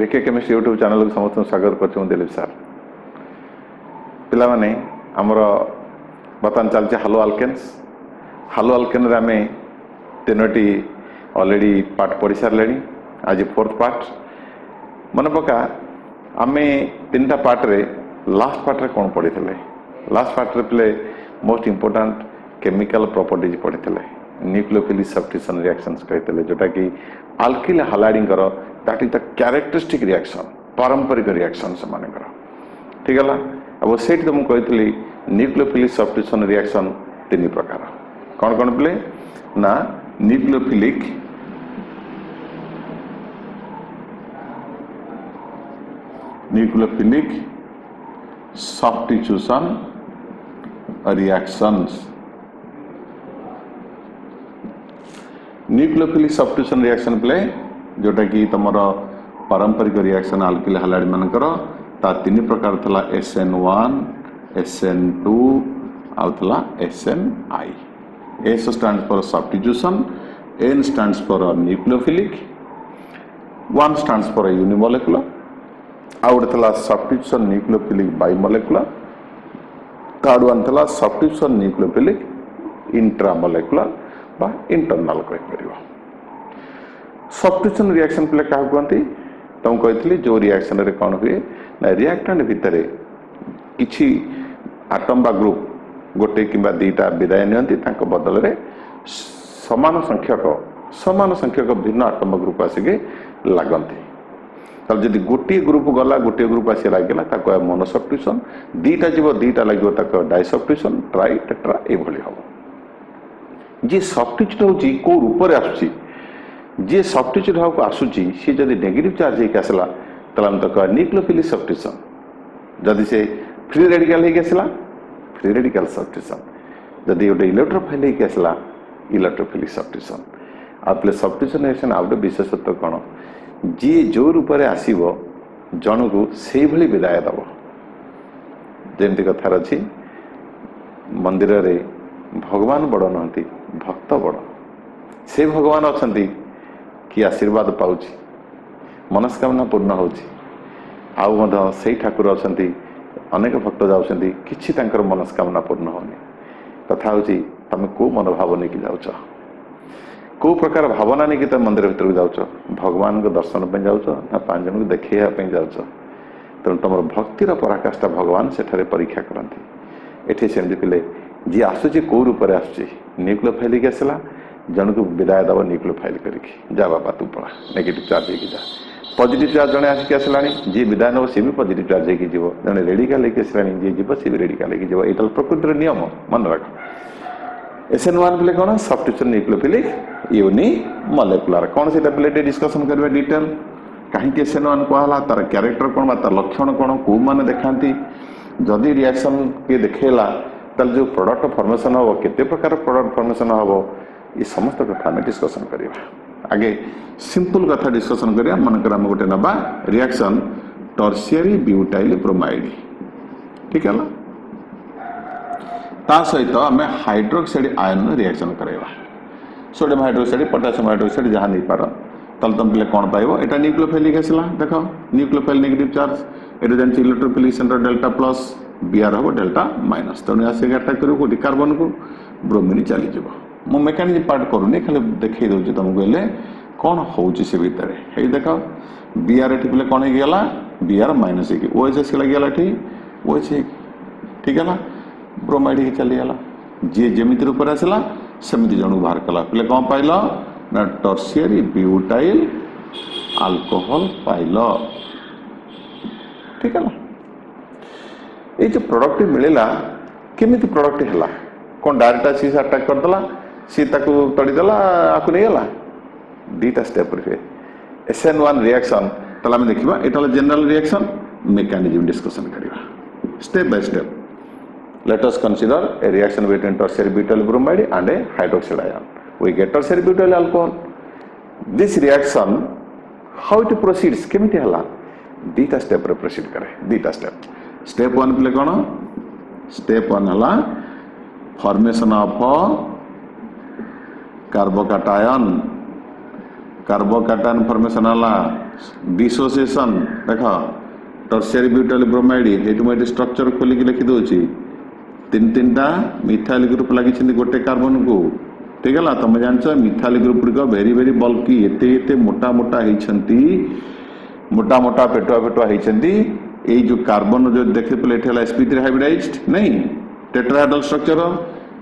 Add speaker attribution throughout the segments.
Speaker 1: ବିକେ chemistry YouTube ଚ୍ୟାନେଲ୍କୁ ସମସ୍ତଙ୍କୁ ସ୍ୱାଗତ କରୁଛି ମୁଁ ଦିଲ୍ଲୀପ ସାର୍ ପିଲାମାନେ ଆମର ବର୍ତ୍ତମାନ ଚାଲିଛି ହାଲୋ ଆଲକେନ୍ସ ହାଲୋ ଆଲକେନ୍ରେ ଆମେ ତିନୋଟି ଅଲରେଡ଼ି ପାର୍ଟ ପଢ଼ିସାରିଲେଣି ଆଜି ଫୋର୍ଥ ପାର୍ଟ ମନେ ପକା ଆମେ ତିନିଟା ପାର୍ଟରେ ଲାଷ୍ଟ ପାର୍ଟରେ କ'ଣ ପଢ଼ିଥିଲେ ଲାଷ୍ଟ ପାର୍ଟରେ ପିଲେ ମୋଷ୍ଟ ଇମ୍ପୋର୍ଟାଣ୍ଟ କେମିକାଲ ପ୍ରପର୍ଟିଜ୍ ପଢ଼ିଥିଲେ न्यूक्लियोफिलिक सब्टिशन रिएक्शन कहते जोटा कि alkyl हालाडीकर that is the characteristic reaction पारंपरिक रिएक्शन से ठीक है अब से मुझे कही न्यूक्लियोफिलिक सब्स्टिट्यूशन रिएक्शन तीन प्रकार कौन कौन बोले ना nucleophilic nucleophilic substitution reactions nucleophilic substitution reaction play ଯେଉଁଟାକି ତୁମର ପାରମ୍ପରିକ ରିଆକ୍ସନ୍ ଆଲକିଲ ହାଲାଇଡ଼ମାନଙ୍କର ତା ତିନି ପ୍ରକାର ଥିଲା S N one S N two ଆଉ ଥିଲା S N I S stand for substitution N stand for nucleophilic one stand for unimolecular ଆଉ ଗୋଟେ ଥିଲା substitution nucleophilic bimolecular third one ଥିଲା సబ్టిప్సన్ న్యూక్లియోఫిలిక్ ఇంట్రామోలెక్యులర్ ବା ଇଣ୍ଟର୍ନାଲ୍ କହିପାରିବ ସବଷ୍ଟିଚୁଏସନ୍ ରିଆକ୍ସନ୍ ପିଲା କାହାକୁ କୁହନ୍ତି ତୁମକୁ କହିଥିଲି ଯେଉଁ ରିଆକ୍ସନ୍ରେ କ'ଣ ହୁଏ ନା ରିଆକ୍ଟାଣ୍ଟ ଭିତରେ କିଛି ଆଟମ୍ ବା ଗ୍ରୁପ୍ ଗୋଟେ କିମ୍ବା ଦୁଇଟା ବିଦାୟ ନିଅନ୍ତି ତାଙ୍କ ବଦଳରେ ସମାନ ସଂଖ୍ୟକ ସମାନ ସଂଖ୍ୟକ ଭିନ୍ନ ଆଟମ୍ବ ଗ୍ରୁପ୍ ଆସିକି ଲାଗନ୍ତି ତାହେଲେ ଯଦି ଗୋଟିଏ ଗ୍ରୁପ୍ ଗଲା ଗୋଟିଏ ଗ୍ରୁପ୍ ଆସି ଲାଗିଲା ତାକୁ ମନୋସପ୍ଟ୍ୟୁସନ୍ ଦୁଇଟା ଯିବ ଦୁଇଟା ଲାଗିବ ତାକୁ ଡାଇସପ୍ଟ୍ୟୁସନ୍ ଟ୍ରାଇ ଟେଟ୍ରା ଏଭଳି ହେବ जी सब्टिट्यूट हूँ कौ रूप आस सब्टिट्यूट हाँ आसूसी सी जब नेगेटिव चार्ज होसला तेम तो कह जदि से फ्री रेडिकाल होसला फ्री रेडिकाल सब्टिशन जदि गोटे इलेक्ट्रोफाइल होसला इलेक्ट्रोफिलिक आ आपके सब्टिशन आ गए विशेषत कौन जी जो रूप से आसब जन को से विदाय दब जमी कथार अच्छी मंदिर भगवान बड़ नहंती ଭକ୍ତ ବଡ଼ ସେ ଭଗବାନ ଅଛନ୍ତି କି ଆଶୀର୍ବାଦ ପାଉଛି ମନସ୍କାମନା ପୂର୍ଣ୍ଣ ହେଉଛି ଆଉ ମଧ୍ୟ ସେଇ ଠାକୁର ଅଛନ୍ତି ଅନେକ ଭକ୍ତ ଯାଉଛନ୍ତି କିଛି ତାଙ୍କର ମନସ୍କାମନା ପୂର୍ଣ୍ଣ ହେଉନି କଥା ହେଉଛି ତୁମେ କେଉଁ ମନୋଭାବ ନେଇକି ଯାଉଛ କେଉଁ ପ୍ରକାର ଭାବନା ନେଇକି ତୁମେ ମନ୍ଦିର ଭିତରକୁ ଯାଉଛ ଭଗବାନଙ୍କ ଦର୍ଶନ ପାଇଁ ଯାଉଛ ନା ପାଞ୍ଚ ଜଣଙ୍କୁ ଦେଖେଇବା ପାଇଁ ଯାଉଛ ତେଣୁ ତୁମର ଭକ୍ତିର ପରାକାଷ୍ଠା ଭଗବାନ ସେଠାରେ ପରୀକ୍ଷା କରନ୍ତି ଏଠି ସେମିତି ପିଲେ जी आसूच कौ रूप से आसक्लो फाइल की जन को विदाय दब न्यूक्लो फाइल करके जा बापा तू पढ़ा नेगेटिव चार्ज हो जा पजिट चार्ज जन आसिक आसला जी विदाय नब सी भी पजिट चार्ज हो जे रेडिका लेकिन आसला जी जी सी भी रेडिका लेकिन जब यहाँ प्रकृतिर नियम मन रख एस एन वन बोले कौन सफ्टचर न्यूक्लोफिलिक यूनि मलेकुलर कौन से पेटे डिस्कसन करेंगे डिटेल कहीं एस एन ओन कहला तार क्यारेक्टर कौन तार लक्षण कौन कौ मैंने देखा जदि रिएक्शन किए देखेला फ्राक्टल जो प्रडक्ट फर्मेसन हे के प्रकार प्रडक्ट फर्मेसन हे ये समस्त कथ डिस्कसन करवा आगे सिंपल कथ डिस्कसन कर मनकर आम गोटे ना रियाक्शन टर्सीयरी ब्यूटाइल ब्रोमाइड ठीक है ता सहित आम हाइड्रोक्साइड आयन रिएक्शन करवा सोडियम हाइड्रोक्साइड पटासीयम हाइड्रोक्साइड जहाँ नहीं पार तुम पे कौन पाइबा न्यूक्लोफेलिक आसला देख न्यूक्लोफेल नेगेटिव चार्ज जानते इलेक्ट्रोफिलिक सेन्टर डेल्टा प्लस बिहार हम डेल्टा माइनस तेनालीराम कर कार्बन को ब्रोमिन चलीज मो मेकानिज पार्ट कर खाली देखे दूसरी तुमको हेल्ले कौन हो भितर है देख बीआर ये कौन होगा बीआर माइनस है ओएच एस लगेगा ओएच ठीक है ब्रोमाइड ही चलीगला जी जमी रूप आसला सेमती जन बाहर कला पे कौन पाइल ना टर्सीयरी ब्यूटाइल आल्कोहल पाइल ठीक है ये प्रडक्ट मिलला केमी प्रडक्ट है कौन डायरेक्ट सी अटाक करदे सीता तड़ीदेला आपको नहीं गला दीटा step S N one reaction तला देखा यहाँ जेनराल रियाक्शन मेकानिजम डिस्कशन करवा step by step let us consider a reaction between tert butyl bromide and a hydroxide ion we get tert butyl this reaction how it proceeds केमी है दीटा step proceed करे दीटा step step one कले कौन step one है formation of carbocation carbocation formation है dissociation देख टर्सियर butyl bromide ये मुझे स्ट्रक्चर खोलिक लिखिदे तीन तीन टा मिथाइल ग्रुप लगे गोटे कार्बन को ठीक है तुम जान मिथाइल ग्रुप गुड़िक भेरी भेरी बल्कि ये मोटा मोटा होती ମୋଟା ମୋଟା ପେଟୁଆ ପେଟୁଆ ହେଇଛନ୍ତି ଏଇ ଯେଉଁ କାର୍ବନ ଯେଉଁ ଦେଖିଥିଲେ ଏଠି ହେଲା ଏସ୍ପି ଥ୍ରୀ ହାଇବ୍ରିଡାଇଜ୍ ନାଇଁ ଟେଟ୍ରାହାଡଲ୍ ଷ୍ଟ୍ରକ୍ଚର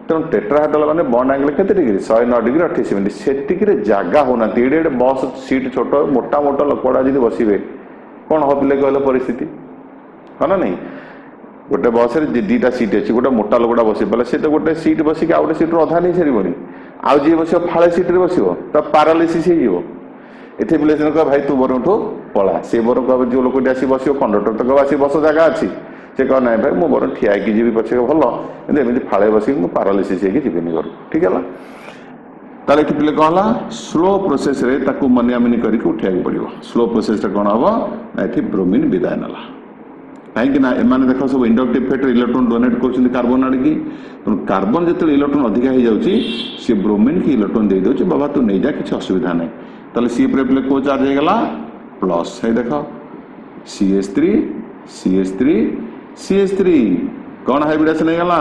Speaker 1: ତେଣୁ ଟେଟ୍ରାହାଡଲ୍ ମାନେ ବଣ୍ଡ ଆଙ୍ଗେଲ କେତେ ଡିଗ୍ରୀ ଶହେ ନଅ ଡିଗ୍ରୀ ଅଠେଇଶ ମିନିଟ୍ ସେତିକିରେ ଜାଗା ହେଉନାହାନ୍ତି ଏଡ଼େ ଏଡ଼େ ବସ୍ ସିଟ୍ ଛୋଟ ମୋଟା ମୋଟା ଲୋକଗୁଡ଼ା ଯଦି ବସିବେ କ'ଣ ହବିଲେ କହିଲେ ପରିସ୍ଥିତି ହଁ ନା ନାହିଁ ଗୋଟେ ବସ୍ରେ ଦୁଇଟା ସିଟ୍ ଅଛି ଗୋଟେ ମୋଟା ଲୋକଟା ବସି ପାରିଲା ସେ ତ ଗୋଟେ ସିଟ୍ ବସିକି ଆଉ ଗୋଟେ ସିଟ୍ରୁ ଅଧା ନେଇସାରିବନି ଆଉ ଯିଏ ବସିବ ଫାଳେ ସିଟ୍ରେ ବସିବ ତା ପାରାଲିସିସ୍ ହେଇଯିବ ଏଠି ପିଲା ସିନା କହିବ ଭାଇ ତୁ ବରଂଠୁ ପଳା ସେ ବରଂ କହିବ ଯେଉଁ ଲୋକଟି ଆସି ବସିବ କଣ୍ଡକ୍ଟର ତ କହିବ ଆସି ବସ ଜାଗା ଅଛି ସେ କହିବ ନାହିଁ ଭାଇ ମୁଁ ବରଂ ଠିଆ ହେଇକି ଯିବି ପଛେ ଭଲ କିନ୍ତୁ ଏମିତି ଫାଳେ ବସିକି ମୁଁ ପାରାଲିସିସ୍ ହେଇକି ଯିବିନି ଘରୁ ଠିକ୍ ହେଲା ତାହେଲେ ଏଠି ପିଲେ କ'ଣ ହେଲା ସ୍ଲୋ ପ୍ରୋସେସ୍ରେ ତାକୁ ମନିଆମିନି କରିକି ଉଠେଇବାକୁ ପଡ଼ିବ ସ୍ଲୋ ପ୍ରୋସେସ୍ରେ କ'ଣ ହେବ ନା ଏଠି ବ୍ରୋମିନ୍ ବିଦାୟ ନେଲା କାହିଁକି ନା ଏମାନେ ଦେଖ ସବୁ ଇଣ୍ଡକ୍ଟିଭ୍ ଫେଟ୍ରେ ଇଲେକ୍ଟ୍ରୋନ୍ ଡୋନେଟ୍ କରୁଛନ୍ତି କାର୍ବନ୍ ଆଡ଼ିକି ତେଣୁ କାର୍ବନ୍ ଯେତେବେଳେ ଇଲେକ୍ଟ୍ରୋନ୍ ଅଧିକା ହେଇଯାଉଛି ସେ ବ୍ରୋମିନ୍କି ଇଲେକ୍ଟ୍ରୋନ୍ ଦେଇଦେଉଛି ବାବା ତୁ ନେଇଯା କିଛି ଅସୁବିଧା ନାହିଁ তাহলে সি প্রেপলে কো চার্জ হয়ে গেল প্লস সেই দেখাও C S three C S three C S three কোণ হাইব্রিডেসন হয়ে গেল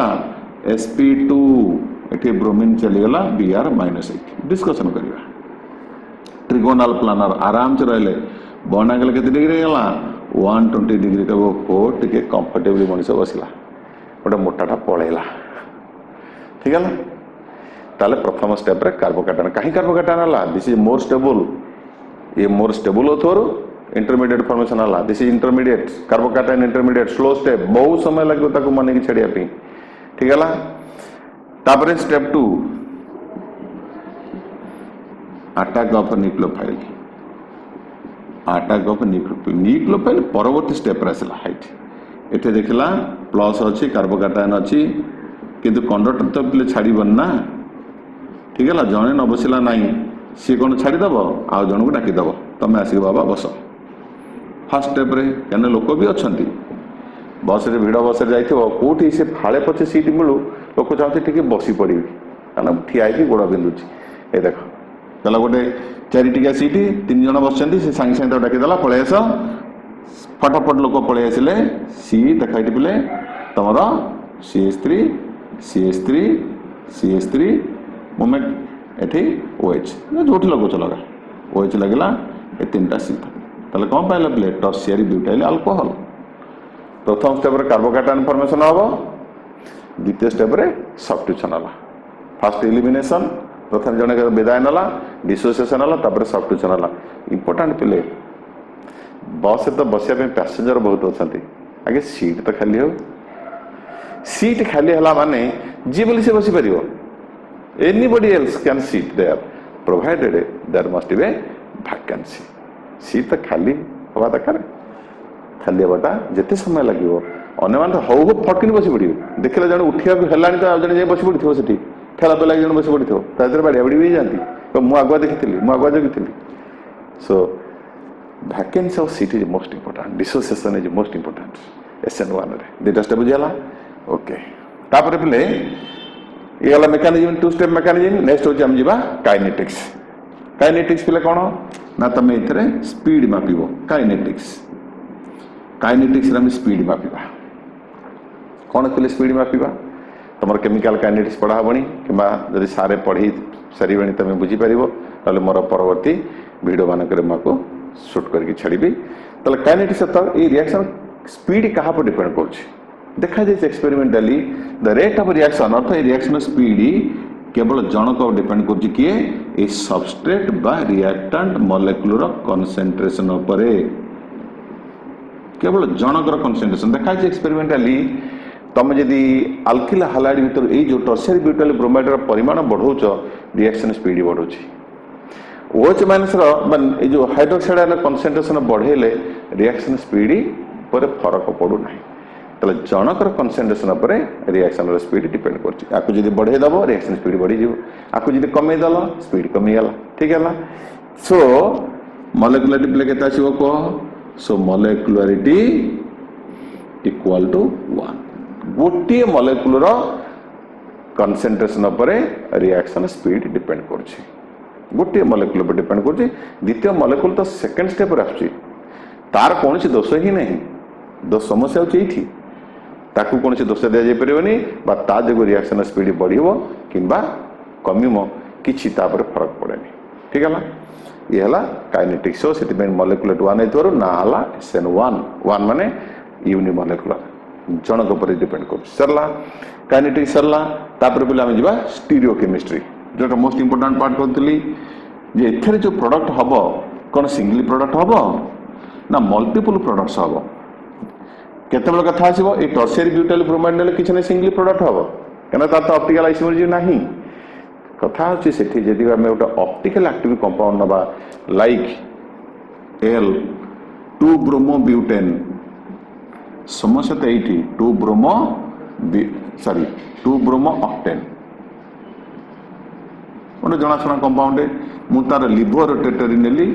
Speaker 1: এস পি টু এটি bromine চলিগাল B R minus eight discussion করা ট্রিগোনাল প্লানার আরামসে রহলে বন আঙ্গেল কেতে ডিগ্রি হয়ে গেল ওয়ান টোয়েন্টি ডিগ্রি কব কো টিকে কম্ফর্টেবলি মনিষ বসলা গোটে মোটাটা পলাইলা ঠিক তাহলে প্রথম স্টেপরে কার্বোকাটান কাহি কার্বোকাটান হল দিস ইজ মোর স্টেবল ଇଏ ମୋର ଷ୍ଟେବୁଲ୍ ହେଉଥିବାରୁ ଇଣ୍ଟରମିଡ଼ିଏଟ୍ ଫର୍ମେସନ୍ ହେଲା this is intermediate carbocation intermediate slow step ବହୁତ ସମୟ ଲାଗିବ ତାକୁ ମାନିକି ଛାଡ଼ିବା ପାଇଁ ଠିକ୍ ହେଲା ତାପରେ step two attack of nucleophile attack of nucleophile nucleophile ପରବର୍ତ୍ତୀ ଷ୍ଟେପ୍ରେ ଆସିଲା ହାଇଟ୍ ଏଠି ଦେଖିଲା ପ୍ଲସ୍ ଅଛି କାର୍ବୋକାଟାଇନ୍ ଅଛି କିନ୍ତୁ କଣ୍ଡକ୍ଟର ତ ପିଲେ ଛାଡ଼ିବନି ନା ଠିକ୍ ହେଲା ଜଣେ ନ ବସିଲା ନାହିଁ ସିଏ କ'ଣ ଛାଡ଼ିଦେବ ଆଉ ଜଣକୁ ଡାକିଦେବ ତମେ ଆସିକି ବାବା ବସ ଫାର୍ଷ୍ଟ ଷ୍ଟେପ୍ରେ କାହିଁକିନା ଲୋକ ବି ଅଛନ୍ତି ବସ୍ରେ ଭିଡ଼ ବସ୍ରେ ଯାଇଥିବ କେଉଁଠି ସେ ଫାଳେ ପଛେ ସିଟ୍ ମିଳୁ ଲୋକ ଚାହୁଁଛି ଟିକେ ବସି ପଡ଼ିବି କାରଣ ଠିଆ ହେଇକି ଗୋଡ଼ ବିନ୍ଧୁଛି ଏ ଦେଖ ଦେଲା ଗୋଟେ ଚାରିଟିକିଆ ସିଟ୍ ତିନି ଜଣ ବସିଛନ୍ତି ସେ ସାଙ୍ଗେ ସାଙ୍ଗେ ତାକୁ ଡାକିଦେଲା ପଳେଇ ଆସ ଫଟାଫଟ ଲୋକ ପଳେଇ ଆସିଲେ ସିଏ ଦେଖାଇ ଟିପିଲେ ତମର ସିଏ ସ୍ତ୍ରୀ ସିଏ ସ୍ତ୍ରୀ ସିଏ ସ୍ତ୍ରୀ मुमेंट एटी ओएच जोटी लगुच लगा ओएच लगला ए तीन टा सी तले कोन पाइला ब्लड टर्शियरी ब्यूटाइल अल्कोहल प्रथम स्टेप रे कार्बोकेटन फॉर्मेशन होबो द्वितीय स्टेप रे सब्स्टिट्यूशन होला फर्स्ट एलिमिनेशन प्रथम जने विदाय नला डिसोसिएशन होला तबरे सब्स्टिट्यूशन होला इंपोर्टेंट पिले बस से तो बसिया पे पैसेंजर बहुत अछंती आगे सीट तो खाली हो सीट खाली हला माने जे बोली से बसी परियो Anybody else can sit there, provided there must be a vacancy. Seat খালি হওয়া দরকার ଖାଲି ହେବାଟା ଯେତେ ସମୟ ଲାଗିବ ଅନ୍ୟମାନେ ହଉ ହଉ ଫଟକିନି ବସି ପଡ଼ିବେ ଦେଖିଲା ଜଣେ ଉଠିବାକୁ ହେଲାଣି ତ ଆଉ ଜଣେ ଯାଇ ବସି ପଡ଼ିଥିବ ସେଠି ଠେଲା ପେଲା ଜଣେ ବସି ପଡ଼ିଥିବ ତା ଦେହରେ ବାଡ଼ିଆ ବାଡ଼ି ବି ହେଇଯାନ୍ତି ମୁଁ ଆଗୁଆ ଦେଖିଥିଲି ମୁଁ ଆଗୁଆ ଜଗିଥିଲି so vacancy of seat is most important dissociation is most important S N ୱାନ୍ରେ ଦୁଇଟା ଷ୍ଟେପ୍ ବୁଝିଗଲା ଓକେ ତାପରେ ପିଲେ ये mechanism two step mechanism next हूँ जीवा कैनेटिक्स कैनेटिक्स पे कौन ना तुम ये स्पीड माप कैनेटिक्स कैनेटिक्स स्पीड माप कौन कहे स्पीड माप तुम केमिकाल कैनेटिक्स पढ़ा हेनी कि सारे पढ़ी सर तुम बुझीपार ना मोर परवर्त भिड मानक सुट करके छाड़ी तो कैनेटिक्स तो ये रिएक्शन स्पीड क्या डिपेड करुच्छे देखा जाए experimentally the rate of reaction अर्थात रिएक्शन स्पीड केवल जनक डिपेंड कर सबस्ट्रेट बा रिएक्टांट मलेक्युलर कनसेंट्रेशन केवल जनकर कनसेंट्रेशन देखा जाए एक्सपेरिमेंटाली तुम जदि आल्किल हालाइड भर ये जो टर्सियरी ब्यूटाइल ब्रोमाइड परिमाण बढ़ाऊ रिएक्शन स्पीड बढ़ू ओएच माइनस जो हाइड्रोक्साइड कनसेंट्रेशन बढ़ेले रिएक्शन स्पीड पर फरक पड़ूना তাহলে জনকর কনসেন্ট্রেসন উপরে রিয়াকশনর স্পিড ডিপেন্ড করছে আকু যদি বড়াই দেব রিয়াকশন স্পিড বড়িযোগ আকু যদি কমাই দেল স্পিড কমিগাল ঠিক হল সো মলেকুলারিটি পেলে কেতে আসব কহ so molecularity equal to one গোটিয়ে molecular concentration উপরে রিয়াকশন স্পিড ডিপেন্ড করছে গোটিয়ে মলেকুল উপরে ডিপেন্ড করছে দ্বিতীয় মলেকুল তো সেকেন্ড স্টেপরে আসছে তার কোণী দোষ হি না দোষ সমস্যা হচ্ছে এইটি ତାକୁ କୌଣସି ଦୋଷ ଦିଆଯାଇପାରିବନି ବା ତା ଯୋଗୁଁ ରିଆକ୍ସନ୍ ସ୍ପିଡ଼ ବଢ଼ିବ କିମ୍ବା କମିବ କିଛି ତା ଉପରେ ଫରକ ପଡ଼େନି ଠିକ୍ ହେଲା ଇଏ ହେଲା କାଇନେଟିକ୍ସ ସୋ ସେଥିପାଇଁ ମଲେକୁଲେଟ୍ ୱାନ୍ ହେଇଥିବାରୁ ନାଁ ହେଲା ଏସ୍ ୱାନ୍ ୱାନ୍ ମାନେ ୟୁନି ମଲେକୁଲାର ଜଣଙ୍କ ଉପରେ ଡିପେଣ୍ଡ କରୁଛି ସରିଲା କାଇନେଟିକ୍ସ ସରିଲା ତାପରେ ବୋଲି ଆମେ ଯିବା ଷ୍ଟିରିଓ କେମିଷ୍ଟ୍ରି ଯେଉଁଟା ମୋଷ୍ଟ ଇମ୍ପୋର୍ଟାଣ୍ଟ ପାର୍ଟ କହୁଥିଲି ଯେ ଏଥିରେ ଯେଉଁ ପ୍ରଡ଼କ୍ଟ ହେବ କ'ଣ ସିଙ୍ଗଲି ପ୍ରଡ଼କ୍ଟ ହେବ ନା ମଲ୍ଟିପୁଲ୍ ପ୍ରଡ଼କ୍ଟସ୍ ହେବ କେତେବେଳେ କଥା ଆସିବ ଏଇ ଟର୍ସିଆରୀ ବ୍ୟୁଟାଲ ବ୍ରୋମାଇନ୍ ନେଲେ କିଛି ନାହିଁ ସିଙ୍ଗଲି ପ୍ରଡକ୍ଟ ହେବ କାହିଁକିନା ତାର ତ ଅପ୍ଟିକାଲ ଆଇସୋମରିଜି ନାହିଁ କଥା ହେଉଛି ସେଠି ଯଦି ଆମେ ଗୋଟେ ଅପ୍ଟିକାଲ ଆକ୍ଟିଭ କମ୍ପାଉଣ୍ଡ ନେବା like L two bromo butane ସମସ୍ୟା ତ ଏଇଠି two bromo sorry two bromo octane ଗୋଟେ ଜଣାଶୁଣା କମ୍ପାଉଣ୍ଡ ମୁଁ ତାର ଲିଭୋର ଟେଟେରୀ ନେଲି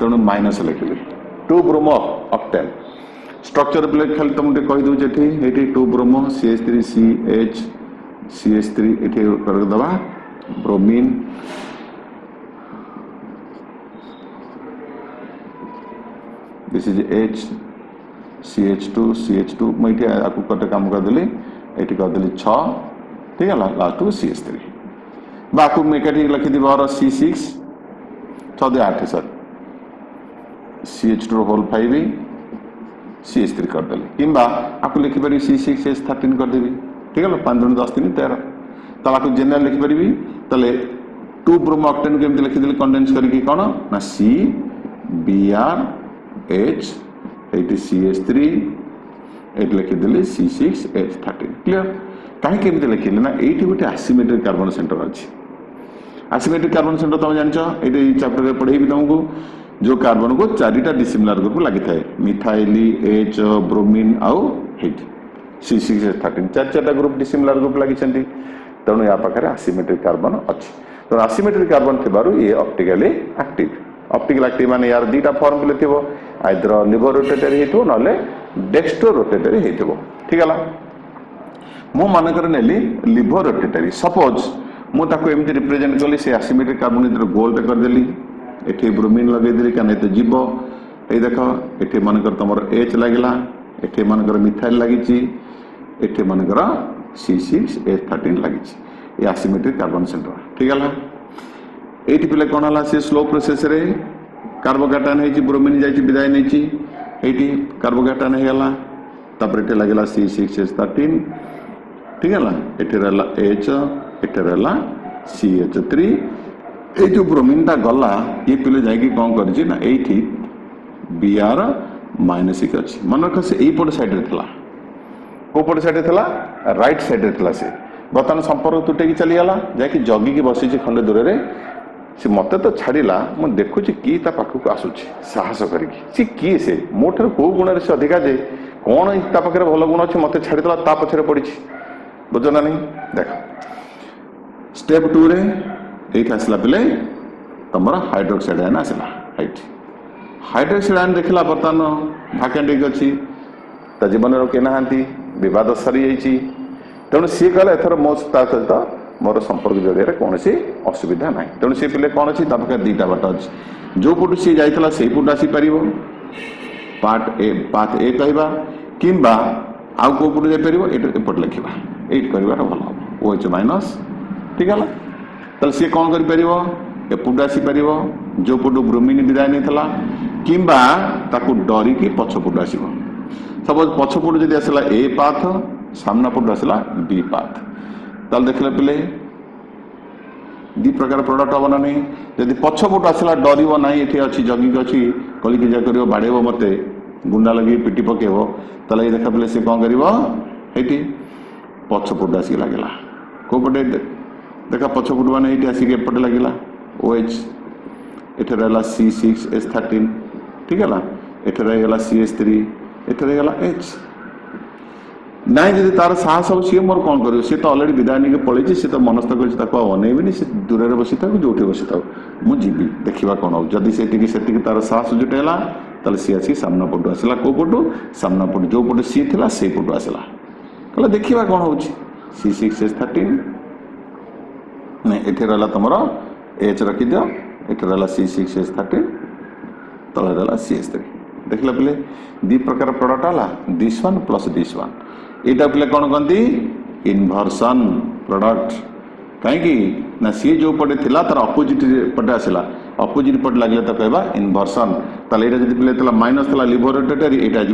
Speaker 1: ତେଣୁ ମାଇନସ୍ ଲେଖିଲି ଟୁ ବ୍ରୋମୋ ଅକ୍ଟେନ୍ स्ट्रक्चर ब्ले खाली तुम कहीदे ये two bromo C H three C H C H three ये करदे bromine this is H C H two C H two मुझे आपको गोटे कम करदेली ये करदेली छ ठीक है लास्ट को सी एच थ्री बाकी लिखीदी मोर सी सिक्स छ दे आठ सर सी एच टू रोल फाइव ସିଏସ୍ ଥ୍ରୀ କରିଦେଲେ କିମ୍ବା ଆକୁ ଲେଖିପାରିବି ସି ସିକ୍ସ ଏସ୍ ଥାର୍ଟିନ୍ କରିଦେବି ଠିକ୍ ହେଲା ପାଞ୍ଚ ଜଣ ଦଶ ତିନି ତେର ତାହେଲେ ଆକୁ ଜେନେରାଲ୍ ଲେଖିପାରିବି ତାହେଲେ ଟୁ ବ୍ରୋମୋ ଅକ୍ଟେନ୍କୁ ଏମିତି ଲେଖିଦେଲି କଣ୍ଡେନ୍ସ କରିକି କ'ଣ ନା C B R H C S three ଏଇଠି ଲେଖିଦେଲି C six H thirteen clear କାହିଁକି ଏମିତି ଲେଖିଲେ ନା ଏଇଠି ଗୋଟେ ଆସିମେଟ୍ରିକ୍ କାର୍ବନ ସେଣ୍ଟର ଅଛି ଆସିମେଟ୍ରିକ୍ କାର୍ବନ ସେଣ୍ଟର ତୁମେ ଜାଣିଛ ଏଇଠି ଏଇ ଚାପ୍ଟରରେ ପଢ଼େଇବି ତୁମକୁ जो कार्बन को चारिटा डिसिमिलार ग्रुप लगी थाए मिथाइल एच ब्रोमिन आउ हिट सी सिक्स एच चार चार ग्रुप डिसिमिलार ग्रुप लगी तेणु यहाँ पाखे आसीमेट्रिक कार्बन अच्छी तेणु आसीमेट्रिक कार्बन थी ये अप्टिकाली आक्ट अप्टिकल आक्ट मान यार दुटा फर्म ले थो आईदर लिभर रोटेटेरी हो ना डेक्सट्रो रोटेटेरी हो ठीक है मु मनकर नेली लिभर रोटेटरी सपोज मुझे रिप्रेजेंट कली से आसीमेट्रिक कार्बन गोलटे करदेली ଏଠି ବ୍ରୁମିନ୍ ଲଗେଇ ଦେଲି କାରଣ ଏତେ ଯିବ ଏଇ ଦେଖ ଏଠି ମନେକର ତୁମର ଏଚ୍ ଲାଗିଲା ଏଠି ମନେକର ମିଥାଇଲ୍ ଲାଗିଛି ଏଠି ମନେକର ସି ସିକ୍ସ ଏଚ୍ ଥାର୍ଟିନ୍ ଲାଗିଛି ଏ ଆସିମେଟ୍ରିକ୍ କାର୍ବନ୍ ସେଣ୍ଟର ଠିକ୍ ହେଲା ଏଇଠି ପିଲା କ'ଣ ହେଲା ସେ ସ୍ଲୋ ପ୍ରୋସେସ୍ରେ କାର୍ବୋକାଟାନ୍ ହେଇଛି ବ୍ରୋମିନ୍ ଯାଇଛି ବିଦାୟ ନେଇଛି ଏଇଠି କାର୍ବୋକାଟାନ୍ ହେଇଗଲା ତାପରେ ଏଠି ଲାଗିଲା ସି ସିକ୍ସ ଏଚ୍ ଥାର୍ଟିନ୍ ଠିକ୍ ହେଲା ଏଠି ରହିଲା ଏଚ୍ ଏଠି ରହିଲା ସି ଏଚ୍ ଥ୍ରୀ ଏଇ ଯେଉଁ ବ୍ରୋମିନ୍ଟା ଗଲା ଇଏ ପିଲେ ଯାଇକି କ'ଣ କରିଛି ନା ଏଇଠି ବି ଆର ମାଇନସ୍ ଏକ ଅଛି ମନେ ରଖ ସେ ଏଇପଟ ସାଇଡ଼ରେ ଥିଲା କେଉଁପଟ ସାଇଡ଼ରେ ଥିଲା ରାଇଟ୍ ସାଇଡ଼ରେ ଥିଲା ସେ ବର୍ତ୍ତମାନ ସମ୍ପର୍କ ତୁଟେଇକି ଚାଲିଗଲା ଯାଇକି ଜଗିକି ବସିଛି ଖଣ୍ଡେ ଦୂରରେ ସେ ମୋତେ ତ ଛାଡ଼ିଲା ମୁଁ ଦେଖୁଛି କି ତା ପାଖକୁ ଆସୁଛି ସାହସ କରିକି ସେ କିଏ ସେ ମୋ ଠାରୁ କେଉଁ ଗୁଣରେ ସେ ଅଧିକା ଯେ କ'ଣ ତା ପାଖରେ ଭଲ ଗୁଣ ଅଛି ମୋତେ ଛାଡ଼ିଦେଲା ତା ପଛରେ ପଡ଼ିଛି ବୁଝ ନା ନାହିଁ ଦେଖ ଷ୍ଟେପ୍ ଟୁରେ ଏଇଠି ଆସିଲା ପିଲେ ତୁମର ହାଇଡ୍ରୋକ୍ସାଇଡ୍ ଆୟନ ଆସିଲା ହାଇଟ୍ ହାଇଡ୍ରୋକ୍ସାଇଡ୍ ଆୟନ ଦେଖିଲା ବର୍ତ୍ତମାନ ଭାକେଣ୍ଡ ହେଇକି ଅଛି ତା ଜୀବନରେ କେହି ନାହାନ୍ତି ବିବାଦ ସରିଯାଇଛି ତେଣୁ ସିଏ କହିଲା ଏଥର ମୋ ତା ସହିତ ମୋର ସମ୍ପର୍କ ଜରିଆରେ କୌଣସି ଅସୁବିଧା ନାହିଁ ତେଣୁ ସେ ପିଲେ କ'ଣ ଅଛି ତା ପାଖରେ ଦୁଇଟା ବାଟ ଅଛି ଯେଉଁ ପଟୁ ସିଏ ଯାଇଥିଲା ସେଇ ପଟୁ ଆସିପାରିବ ପାର୍ଟ ଏ ପାର୍ଟ ଏ କହିବା କିମ୍ବା ଆଉ କେଉଁ ପଟୁ ଯାଇପାରିବ ଏଇଟା ଏପଟେ ଲେଖିବା ଏଇଠି କରିବାର ଭଲ ହେବ ଓ ଏଚ୍ ମାଇନସ୍ ଠିକ୍ ହେଲା তাহলে ସେ କ'ଣ କରିପାରିବ ଏପଟୁ ଆସିପାରିବ ଯେଉଁ ପଟୁ ଗୃହିଣୀ ବିଦାୟ ନେଇଥିଲା କିମ୍ବା ତାକୁ ଡରିକି ପଛପଟୁ ଆସିବ ସପୋଜ ପଛପଟୁ ଯଦି ଆସିଲା ଏ ପାଥ ସାମ୍ନା ପଟୁ ଆସିଲା ବି ପାଥ ତାହେଲେ ଦେଖିଲେ ପିଲେ ଦୁଇ ପ୍ରକାର ପ୍ରଡ଼କ୍ଟ ହେବ ନା ନାହିଁ ଯଦି ପଛପଟୁ ଆସିଲା ଡରିବ ନାହିଁ ଏଠି ଅଛି ଜଗିକି ଅଛି କଳିକି ଯାହା କରିବ ବାଡ଼େଇବ ମୋତେ ଗୁଣ୍ଡା ଲଗେଇକି ପିଟି ପକେଇବ ତାହେଲେ ଏଇ ଦେଖା ପିଲେ ସେ କ'ଣ କରିବ ଏଇଠି ପଛପଟୁ ଆସିକି ଲାଗିଲା କେଉଁ ପଟେ ଦେଖ ପଛପଟୁ ମାନେ ଏଇଠି ଆସିକି ଏପଟେ ଲାଗିଲା ଓ ଏଚ୍ ଏଠାରେ ହେଲା ସି ସିକ୍ସ ଏଚ୍ ଥାର୍ଟିନ୍ ଠିକ୍ ହେଲା ଏଠାରେ ହେଇଗଲା ସି ଏସ୍ ଥ୍ରୀ ଏଠାରେ ହେଇଗଲା ଏଚ୍ ନାଇଁ ଯଦି ତାର ସାହସ ହବ ସିଏ ମୋର କ'ଣ କରିବ ସିଏ ତ ଅଲରେଡ଼ି ବିଦାୟ ନେଇକି ପଳେଇଛି ସିଏ ତ ମନସ୍ଥ କରିଛି ତାକୁ ଆଉ ଅନେଇବିନି ସେ ଦୂରରେ ବସିଥାଉ ଯେଉଁଠି ବସିଥାଉ ମୁଁ ଯିବି ଦେଖିବା କ'ଣ ହଉ ଯଦି ସେଠିକି ସେତିକି ତାର ସାହସ ଯୋଉଟା ହେଲା ତାହେଲେ ସିଏ ଆସିକି ସାମ୍ନା ପଟୁ ଆସିଲା କେଉଁ ପଟୁ ସାମ୍ନା ପଟୁ ଯେଉଁ ପଟୁ ସିଏ ଥିଲା ସେଇ ପଟୁ ଆସିଲା କହିଲା ଦେଖିବା କ'ଣ ହେଉଛି ସି ସିକ୍ସ ଏସ୍ ଥାର୍ଟିନ୍ ये रहा तुम एच रखिद ये रहा सी सिक्स एच थर्टी तले रहा सी एच थ्री देख ला पे प्रकार प्रडक्ट है this one plus this one यहाँ पे कौन कहती इनभरसन प्रडक्ट कहीं सी जो पटे थी तार अपोजिट पटे आसला अपोजिट पटे लगे तो कह इनभरसन तेज पे माइनस था लिभोरेटरी यहाँ आज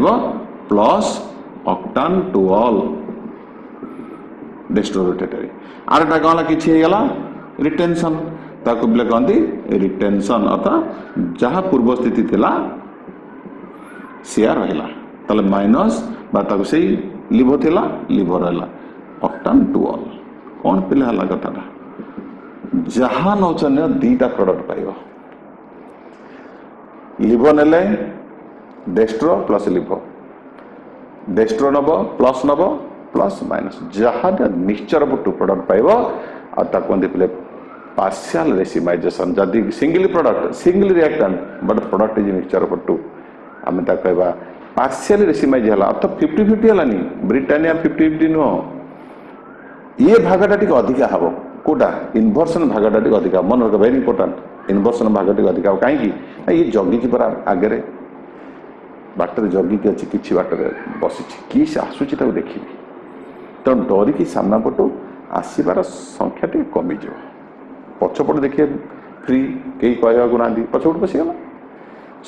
Speaker 1: प्लस अक्टान टूल ಡೆಸ್ಟ್ರೋರಿಟೇಟರಿ আরেকটা গলা কি ছিয়ে গেল রিটেনশন ତାକୁ ପିଲା କହନ୍ତି ରିଟେନସନ୍ ଅର୍ଥାତ ଯାହା ପୂର୍ବ ସ୍ଥିତି ଥିଲା ସେୟା ରହିଲା ତାହେଲେ ମାଇନସ୍ ବା ତାକୁ ସେଇ ଲିଭ ଥିଲା ଲିଭ ରହିଲା ଅକ୍ଟାନ୍ ଟୁ ଅଲ୍ କ'ଣ ପିଲା ହେଲା କଥାଟା ଯାହା ନେଉଛନ୍ତି ଦୁଇଟା ପ୍ରଡ଼କ୍ଟ ପାଇବ ଲିଭ ନେଲେ ଡେଷ୍ଟ୍ରୋ ପ୍ଲସ୍ ଲିଭ ଡେଷ୍ଟ୍ରୋ ନେବ ପ୍ଲସ୍ ନେବ प्लस माइनस जहाँ मिक्सचर अफ टू प्रडक्ट पाइब आते पार्सल रेसीमाइजेसन जदि single product single reactant but product is mixture of two आम कह पार्सल रेसीमाइज है अर्थ फिफ्टी फिफ्टी है ब्रिटानिया फिफ्टी फिफ्टी नुह ये भागटा टी अधिका हे कौटा इनभरसन भागटा टी मन भेरी इंपोर्टाट इनभरसन भाग टी अधिक हम कहीं ये जगिकी पर आगे बाटर जगिकी अच्छी किसी बाटर बस आसूँ देखी तो डरिकी सामनापटू आसबार संख्या टी कमिज पचपट देखिए फ्री कई कह पचपट बसगला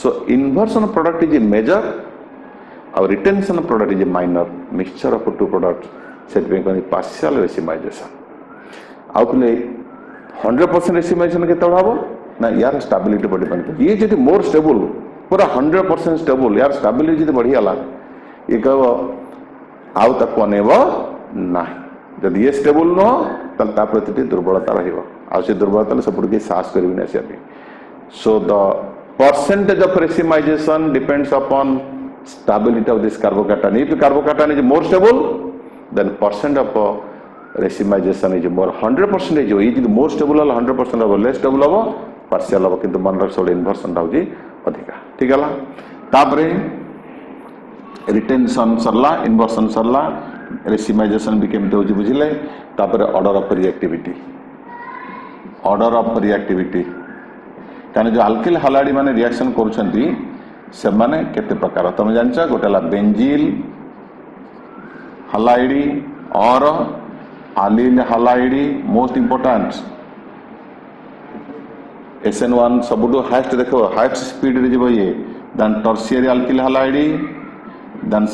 Speaker 1: so inversion product is major uh retention product is minor mixture of two product से कहते पार्सल रेसीमाइजेसन आउे हंड्रेड परसेंट रेसीमाइजेसन के हम ना यार स्टाबिलिटी बढ़ी पार ये जो मोर स्टेबुल पूरा हंड्रेड परसेंट स्टेबुल यार स्टाबिलिटी बढ़ी गला ये कह आउ ताकू अनेब ନାହିଁ ଯଦି ଇଏ ଷ୍ଟେବୁଲ୍ ନୁହଁ ତାହେଲେ ତା ପ୍ରତି ଟିକେ ଦୁର୍ବଳତା ରହିବ ଆଉ ସେ ଦୁର୍ବଳତା ସେପଟକୁ ସାହସ କରିବିନି ଆସିବା ପାଇଁ so the percentage of racemization depends upon stability of this carbocation. If carbocation is more stable, then percent of racemization is more 100 percent is if more stable or 100 percent of less stable of partial of किंतु मन रख सब inversion रहउजी अधिका ठीक हला तापरे retention सरला inversion सरला रेसिमाइजेसन भी कमी हो बुझे order of reactivity order of reactivity कहीं जो आलकिल हालाड़ी मैंने रिएक्शन करते प्रकार तुम जान गोटे बेंजिल हालाइडी और allyl halide most important S N one सब हाइस्ट देख हाएस्ट स्पीड ये than tertiary alkyl halide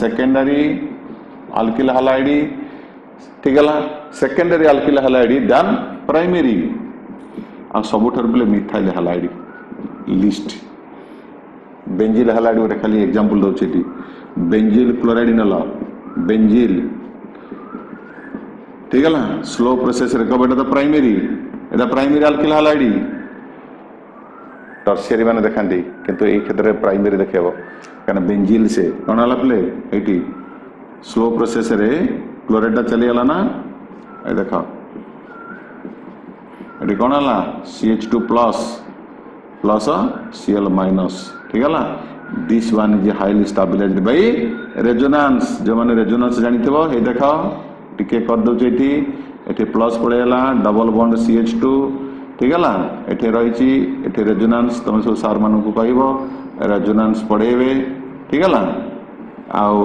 Speaker 1: secondary alkyl halide ଠିକ୍ secondary alkyl halide than primary ଆଉ ସବୁଠାରୁ ବୋଲେ ମିଥାଇଲ ହାଲାଇଡି ଲିଷ୍ଟ ବେଞ୍ଜିଲ ହାଲାଇଡି ଗୋଟେ ଖାଲି ଏକ୍ଜାମ୍ପଲ ଦେଉଛି ଏଠି ବେଞ୍ଜିଲ କ୍ଲୋରାଇଡ୍ ନେଲ ବେଞ୍ଜିଲ ଠିକ୍ ହେଲା ସ୍ଲୋ ପ୍ରୋସେସରେ କହିବ ଏଇଟା ତ ପ୍ରାଇମେରୀ ଏଇଟା ପ୍ରାଇମେରୀ ଆଲକିଲ ହାଲାଇଡି ଟର୍ସିଆରୀ ମାନେ ଦେଖାନ୍ତି କିନ୍ତୁ ଏଇ କ୍ଷେତ୍ରରେ ପ୍ରାଇମେରୀ ଦେଖେଇବ କାରଣ ବେଞ୍ଜିଲ ସେ କ'ଣ ହେଲା ବୋଲେ ଏଇଠି స్లో ప్రొసెసరే క్లోరైడ్డా తెలియాలనా అయితే కా ଏଠି କ'ଣ ହେଲା C H two plus plus C L minus ଠିକ୍ ହେଲା this one is highly stabilise by resonance ଯେଉଁମାନେ ରେଜୋନାନ୍ସ ଜାଣିଥିବ ହେଇ ଦେଖ ଟିକେ କରିଦେଉଛି ଏଠି ଏଠି plus ପଳେଇଗଲା double bond C H two ଠିକ୍ ହେଲା ଏଠି ରହିଛି ଏଠି ରେଜୋନାନ୍ସ ତମେ ସବୁ ସାର୍ମାନଙ୍କୁ କହିବ ରେଜୋନାନ୍ସ ପଢ଼େଇବେ ଠିକ୍ ହେଲା ଆଉ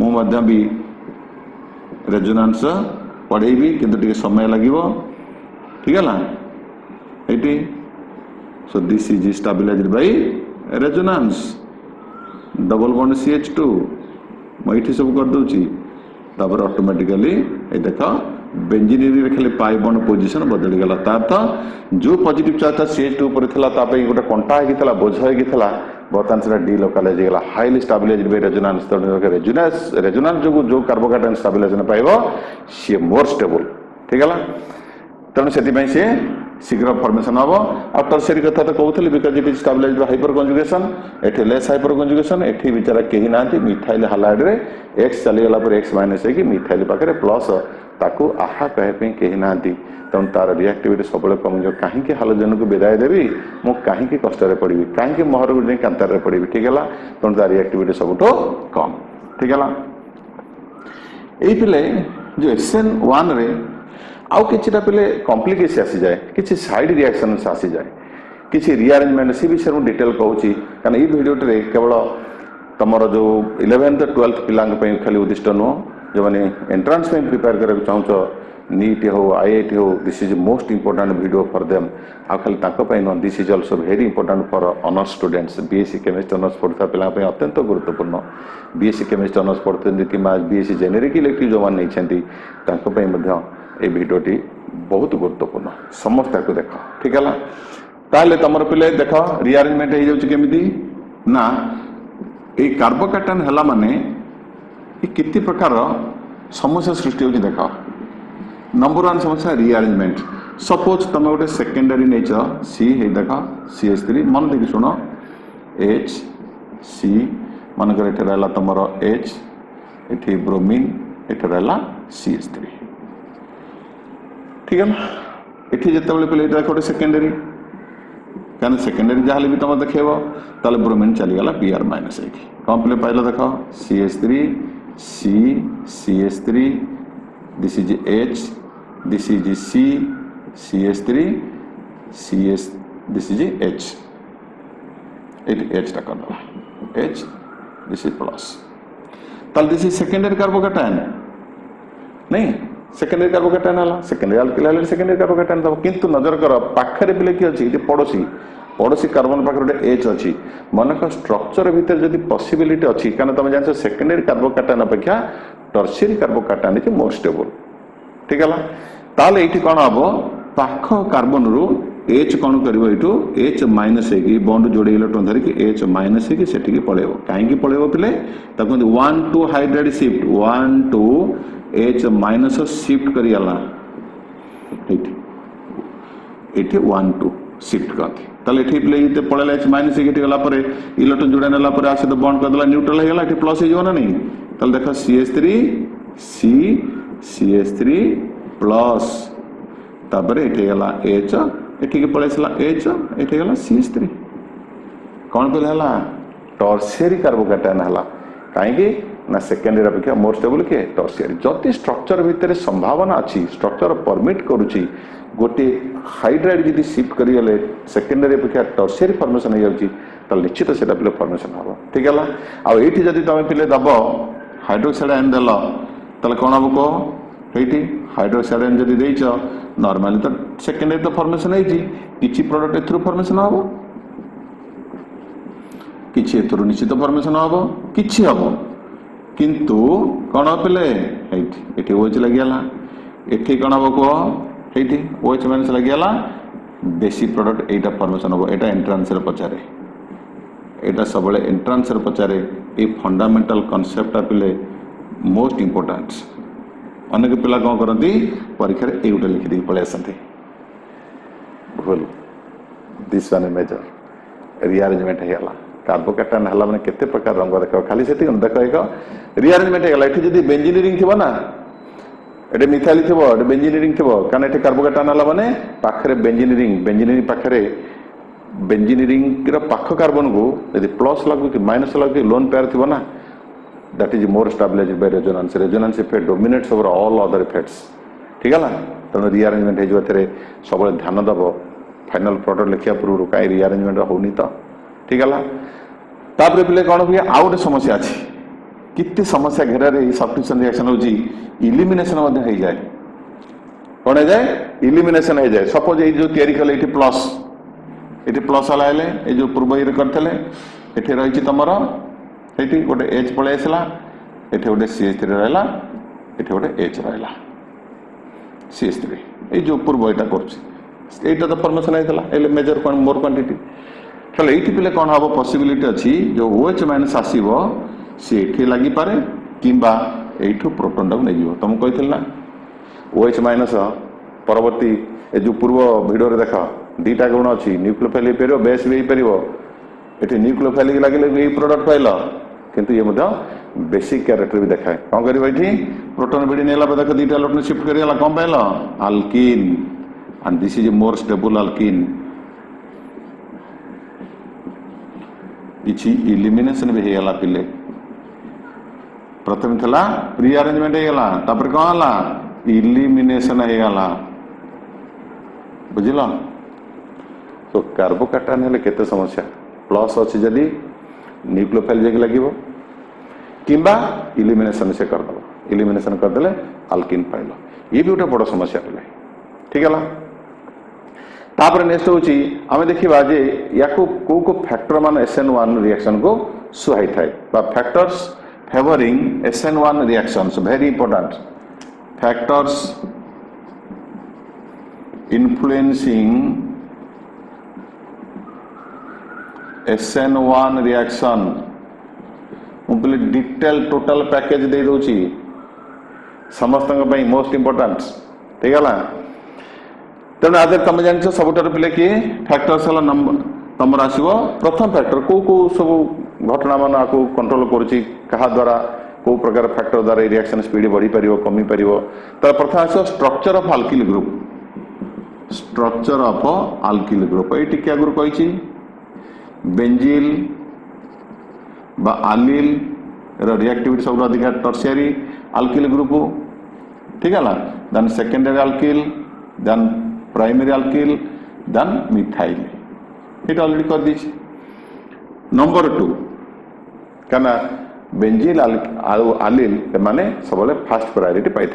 Speaker 1: ମୁଁ ମଧ୍ୟ ବି ରେଜୋନାନ୍ସ ପଢ଼େଇବି କିନ୍ତୁ ଟିକେ ସମୟ ଲାଗିବ ଠିକ ହେଲା ଏଇଠି so this is stabilise by resonance double bond C H two ମୁଁ ଏଇଠି ସବୁ କରିଦେଉଛି ତାପରେ ଅଟୋମେଟିକାଲି ଏ ଦେଖ ବେଞ୍ଜିନିୟରିଂରେ ଖାଲି ପାଇ ବଣ୍ଡ ପୋଜିସନ୍ ବଦଳିଗଲା ତାର ତ ଯେଉଁ ପଜିଟିଭ୍ ଚାର୍ଜ ତା ସି ଏଚ୍ ଟୁ ଉପରେ ଥିଲା ତା ପାଇଁ ଗୋଟେ କଣ୍ଟା ହେଇକି ଥିଲା ବୋଝ ହେଇକି ଥିଲା ಬೋತಾನ್ಸಿನ ಡಿ ಲೋಕಾಲಜಿಗಳ highly stabilised by resonance resonance resonance ଯୋଗୁଁ ଯେଉଁ କାର୍ବୋକାର୍ଟନ୍ ଷ୍ଟାବିଲାଇଜେସନ୍ ପାଇବ ସିଏ ମୋର୍ ଷ୍ଟେବୁଲ୍ ଠିକ୍ ହେଲା ତେଣୁ ସେଥିପାଇଁ ସିଏ ଶୀଘ୍ର ଫର୍ମେସନ୍ ହେବ ଆଉ ଟର୍ସରୀ କଥା ତ କହୁଥିଲି because it is stabilize hyperconjugation ଏଠି ଲେସ୍ ହାଇପର କଞ୍ଜୁଗେସନ୍ ଏଠି ବିଚାରା କେହି ନାହାନ୍ତି ମିଥାଇଲ୍ ହାଲାଇଡ଼୍ରେ ଏକ୍ସ ଚାଲିଗଲା ପରେ ଏକ୍ସ ମାଇନସ୍ ହେଇକି ମିଥାଇଲ୍ ପାଖରେ ପ୍ଲସ୍ ताकू आहा कहें कही ना तेणु तार रियाक्टिविटी सब कमीज कहीं हालाजन को विदाय देवी मुझे कष्ट पड़ी कहीं महर को जी कांतार पड़ी ठीक है तेणु तार रियाक्टिविटी सब कम ठीक है ये जो एस एन ओन आउ कि पे कम्प्लिकेस आसी जाए किसी सैड रियाक्शन आसी जाए किसी रिअरेजमेंट सी विषय मुझे डिटेल कहूँ कहीं ये भिडियोटे केवल तुम जो इलेवेन्थ ट्वेल्थ पिला खाली उद्दिष्ट नुह ଯେଉଁମାନେ ଏଣ୍ଟ୍ରାନ୍ସ ପାଇଁ ପ୍ରିପେୟାର କରିବାକୁ ଚାହୁଁଛ ନିଟ୍ ହେଉ ଆଇଆଇଟି ହେଉ this is most important video for them ଆଉ ଖାଲି ତାଙ୍କ ପାଇଁ ନୁହଁ this is also very important for honours students BSc chemistry honours ପଢ଼ୁଥିବା ପିଲାଙ୍କ ପାଇଁ ଅତ୍ୟନ୍ତ ଗୁରୁତ୍ୱପୂର୍ଣ୍ଣ ବିଏସ୍ସି କେମିଷ୍ଟ୍ରି ଅନର୍ସ ପଢ଼ୁଛନ୍ତି କିମ୍ବା ବିଏସ୍ସି ଜେନେରିକ୍ ଇଲେକ୍ଟ୍ରିକ୍ ଯେଉଁମାନେ ନେଇଛନ୍ତି ତାଙ୍କ ପାଇଁ ମଧ୍ୟ ଏ ଭିଡ଼ିଓଟି ବହୁତ ଗୁରୁତ୍ୱପୂର୍ଣ୍ଣ ସମସ୍ତେ ତାକୁ ଦେଖ ଠିକ୍ ହେଲା ତାହେଲେ ତୁମର ପିଲେ ଦେଖ ରିଆରେଞ୍ଜମେଣ୍ଟ ହେଇଯାଉଛି କେମିତି ନା ଏଇ କାର୍ବୋକାଟାନ୍ ହେଲା ମାନେ कितनी प्रकार समस्या सृष्टि होती देख नंबर वन समस्या रिअरेंजमेंट सपोज तुम गोटे सेकेंडरी नहींच सी है देख सी एच थ्री मन देखिए शुण एच सी मनक रहा तुम एच एटी ब्रोमिन एट रहा सी एच थ्री ठीक है ये जिते कह देख गोटे सेकेंडरी क्या सेकेंडरी जहाँ भी तुम देखे ब्रोमिन चली गला आर माइनस एक कौन पे पाइल देख C S three C, CH3, this is H, this is C, CH3, CS, this is H. It H টাকা দেওয়া H, this is plus. তাহলে this is secondary carbocation. नहीं সেকেন্ডারি কার্বোকেটাইন হল সেকেন্ডারি আলকিলাইলের সেকেন্ডারি কার্বোকেটাইন দেব কিন্তু নজর কর পাখে পিলে কি অছি এটি পড়োশী পড়োশী কার্বন পাখে ଗୋଟେ ଏଚ୍ ଅଛି ମନେକର ଷ୍ଟ୍ରକ୍ଚର ଭିତରେ ଯଦି ପସିବିଲିଟି ଅଛି କାରଣ ତମେ ଜାଣିଛ ସେକେଣ୍ଡାରୀ କାର୍ବୋକାଟାନ୍ ଅପେକ୍ଷା tertiary carbocation is more stable ଠିକ୍ ହେଲା ତାହେଲେ ଏଇଠି କ'ଣ ହବ ପାଖ କାର୍ବନରୁ ଏଚ୍ କ'ଣ କରିବ ଏଇଠୁ ଏଚ୍ ମାଇନସ୍ ହେଇକି ବଣ୍ଡ ଯୋଡ଼େଇ ଇଲେକ୍ଟ୍ରୋନ୍ ଧରିକି ଏଚ୍ ମାଇନସ୍ ହେଇକି ସେଠିକି ପଳେଇବ କାହିଁକି ପଳେଇବ ପିଲେ ତାକୁ କୁହନ୍ତି one two hydride shift one two H minus shift କରିଗଲା ଏଇଠି ଏଇଠି ୱାନ୍ ଟୁ सिफ्ट करते ठीपले ये पड़े लगे माइनस गलापर इलेक्ट्रोन जोड़ा नाला आसे तो बंद करदेला न्यूट्रल होगा प्लस हो नहीं देख C S three C C S three plus तपला H एटिक पलैसा एच एटी सी एस थ्री कौन कहला टर्सेरी कार्बोकाटन है कहीं ନା ସେକେଣ୍ଡ ଇୟର ଅପେକ୍ଷା ମୋର ଷ୍ଟେବୁଲ୍ କିଏ ଟର୍ସ ଇୟର ଯଦି ଷ୍ଟ୍ରକ୍ଚର ଭିତରେ ସମ୍ଭାବନା ଅଛି ଷ୍ଟ୍ରକ୍ଚର ପରମିଟ୍ କରୁଛି ଗୋଟିଏ ହାଇଡ୍ରାଇଡ୍ ଯଦି ସିଫ୍ଟ କରିଗଲେ ସେକେଣ୍ଡାରୀ ଅପେକ୍ଷା ଟର୍ସିଆରୀ ଫର୍ମେସନ୍ ହେଇଯାଉଛି ତାହେଲେ ନିଶ୍ଚିତ ସେଇଟା ପିଲେ ଫର୍ମେସନ୍ ହେବ ଠିକ୍ ହେଲା ଆଉ ଏଇଠି ଯଦି ତୁମେ ପିଲେ ଦେବ ହାଇଡ୍ରୋକ୍ସାଇଡ୍ ଆଇନ୍ ଦେଲ ତାହେଲେ କ'ଣ ହେବ କୁହ ଏଇଠି ହାଇଡ୍ରୋକ୍ସାଇଡ୍ ଆଇନ୍ ଯଦି ଦେଇଛ ନର୍ମାଲି ତ ସେକେଣ୍ଡାରୀ ତ ଫର୍ମେସନ୍ ହେଇଛି କିଛି ପ୍ରଡ଼କ୍ଟ ଏଥିରୁ ଫର୍ମେସନ୍ ହେବ କିଛି ଏଥିରୁ ନିଶ୍ଚିତ ଫର୍ମେସନ୍ ହେବ କିଛି ହେବ किंतु कौन पिले ओच लगेगा इटि कौन हम कहटी ओच मैं लगेगा देसी प्रडक्ट यहाँ परमिशन हम यहाँ एंट्रान्स पचारे यहाँ सब एंट्रांस पचारे ये फंडामेटाल कनसेप्टा पिले मोस्ट इम्पोर्टाट अनेक पिला कौन करती परीक्षा ये गोटे लिखिद पलि भूल दिस मेजर रिअरेजमेंट होगा कार्बो कैटायन है मैंने केते प्रकार रंग देखा खाली से देख एक रिआरेजमेंट होगा ये जब बेंजिनियरिंग थी ना এটা মিথাইল থিব এটা বেঞ্জিনিয়ারিং থিব কারণ এটি কার্বোকেটান হল মানে পাখে বেঞ্জিনিয়ারিং বেঞ্জিনিয়ারিং পাখে বেঞ্জিনিয়ারিংর পাখ কার্বনকু যদি প্লস লাগু কি মাইনস লাগু লোন পেয়ার থিব না that is more stabilise by resonance resonance effect dominates over all other effects ঠিক হল তেমন রিআরেঞ্জমেন্ট হয়ে যাওয়া সবুলে ধ্যান দেব ফাইনাল প্রডক্ট লেখা পূর্ব কাই রিআরেঞ্জমেন্ট হোনি তো ठीक है पे कौन हुए आउ गए समस्या अच्छे कितने समस्या घेर घेरें सफ्टिशन रिएक्शन हो इलिमेसन हो जाए कौन जाए इलिमेसन हो जाए सपोज ये जो या प्लस ये प्लस वाला ये जो पूर्व ये करते रही तुम ये गोटे एच पलैसला ये गोटे सी एच थ्री रहा गोटे एच रहा सी एच थ्री ये जो पूर्व यहाँ कर फर्मेसन होता है मेजर मोर क्वांटिटी ଖେଳ ଏଇଠି ପିଲେ କ'ଣ ହେବ ପସିବିଲିଟି ଅଛି ଯେଉଁ ଓ ଏଚ୍ ମାଇନସ୍ ଆସିବ ସେ ଏଠି ଲାଗିପାରେ କିମ୍ବା ଏଇଠୁ ପ୍ରୋଟନ୍ଟାକୁ ନେଇଯିବ ତମକୁ କହିଥିଲି ନା ଓ ଏଚ୍ ମାଇନସ୍ ପରବର୍ତ୍ତୀ ଏ ଯେଉଁ ପୂର୍ବ ଭିଡ଼ିଓରେ ଦେଖ ଦୁଇଟା ଗୁଣ ଅଛି ନ୍ୟୁକ୍ଲୋଫାଇଲ୍ ହେଇପାରିବ ବେସ୍ ବି ହେଇପାରିବ ଏଠି ନ୍ୟୁକ୍ଲୋଫାଇଲ୍ ଲାଗିଲେ ବି ଏଇ ପ୍ରଡ଼କ୍ଟ ପାଇଲ କିନ୍ତୁ ଇଏ ମଧ୍ୟ ବେସିକ୍ କ୍ୟାରେକ୍ଟର ବି ଦେଖାଏ କ'ଣ କରିବ ଏଠି ପ୍ରୋଟନ୍ ଭିଡ଼ି ନେଲା ପରେ ଦେଖ ଦୁଇଟା ଇଲେକ୍ଟ୍ରୋନ୍ ସିଫ୍ଟ କରିଗଲା କ'ଣ ପାଇଲ alkene and this is more stable alkene ఇచ్చి ಈ ಲಿಮಿನೆನ್ಸ್ನ ಬಿ ಹೇಗಲ್ಲ ಪಿಲ್ಲೆ ಪ್ರಥಮ ಥಲ ಪ್ರೀ ಅರೇಂಜ್ಮೆಂಟ್ ಹೇಗಲ್ಲ ತಪ್ರಿ ಕಾಲ ಇಲಿಮಿನೇಷನ್ ಹೇಗಲ್ಲ ବୁଝିଲ ତ କାର୍ବୋକାର୍ଟାନ୍ ହେଲେ କେତେ ସମସ୍ୟା ପ୍ଲସ୍ ଅଛି ଯଦି ନ୍ୟୁକ୍ଲୋଫାଇଲ୍ ଯାଇକି ଲାଗିବ କିମ୍ବା ଇଲିମିନେସନ୍ ସେ କରିଦେବ ଇଲିମିନେସନ୍ କରିଦେଲେ ଆଲକିନ୍ ପାଇଲ ଇଏ ବି ଗୋଟେ ବଡ଼ ସମସ୍ୟା ଥିଲେ ଠିକ୍ ହେଲା तापर नेक्स्ट हूँ आम देखा जे या कौ फैक्टर मान एस एन ओन रियाक्शन को सुहाई थाए factors favouring S N one reactions very important factors influencing S N one reaction मुझे डिटेल टोटल पैकेज दे दूँ समस्त मोस्ट इंपोर्टाट ठीक है ତେଣୁ ଆ ଦେହରେ ତମେ ଜାଣିଛ ସବୁଠାରୁ ପିଲା କିଏ ଫ୍ୟାକ୍ଟର୍ସ ହେଲା ନମ୍ବର ତମର ଆସିବ ପ୍ରଥମ ଫ୍ୟାକ୍ଟର କେଉଁ କେଉଁ ସବୁ ଘଟଣାମାନ ଆକୁ କଣ୍ଟ୍ରୋଲ କରୁଛି କାହା ଦ୍ୱାରା କେଉଁ ପ୍ରକାର ଫ୍ୟାକ୍ଟର ଦ୍ୱାରା ଏଇ ରିଆକ୍ସନ୍ ସ୍ପିଡ୍ ବଢ଼ିପାରିବ କମିପାରିବ ତାର ପ୍ରଥମେ ଆସିବ structure of alkyl group structure of alkyl group ଏଇ ଟିକେ ଆଗରୁ କହିଛି ବେଞ୍ଜିଲ୍ বা ଆଲିଲ୍ର ରିଆକ୍ଟିଭିଟି ସବୁଠୁ ଅଧିକା ଟର୍ସିଆରୀ ଆଲକିଲ୍ ଗ୍ରୁପ୍ ঠিক ହେଲା then secondary alkyl then primary alkyl than methyl it already कर diye नंबर टू क्या बेंजिल आलिल मैंने सब फास्ट प्रायोरीटी पाई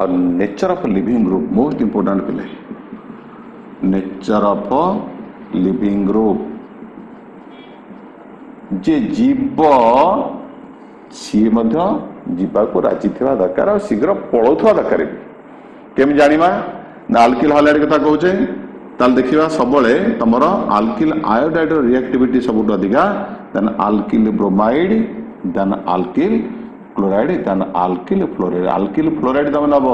Speaker 1: आउ nature of leaving group most important पिले नेचर ऑफ लिविंग ग्रुप जे जीव सी जीवा को राजी थिबा दरकार और शीघ्र पळौथवा दरकार केम जाणी ଆଲକିଲ ହାଇଲାଇଟ୍ କଥା କହୁଛେ ତାହେଲେ ଦେଖିବା ସବୁବେଳେ ତମର ଆଲକିଲ ଆୟୋଡାଇଡ୍ର ରିଆକ୍ଟିଭିଟି ସବୁଠୁ ଅଧିକା then alkyl bromide then alkyl chloride then alkyl fluoride alkyl fluoride ତମେ ନେବ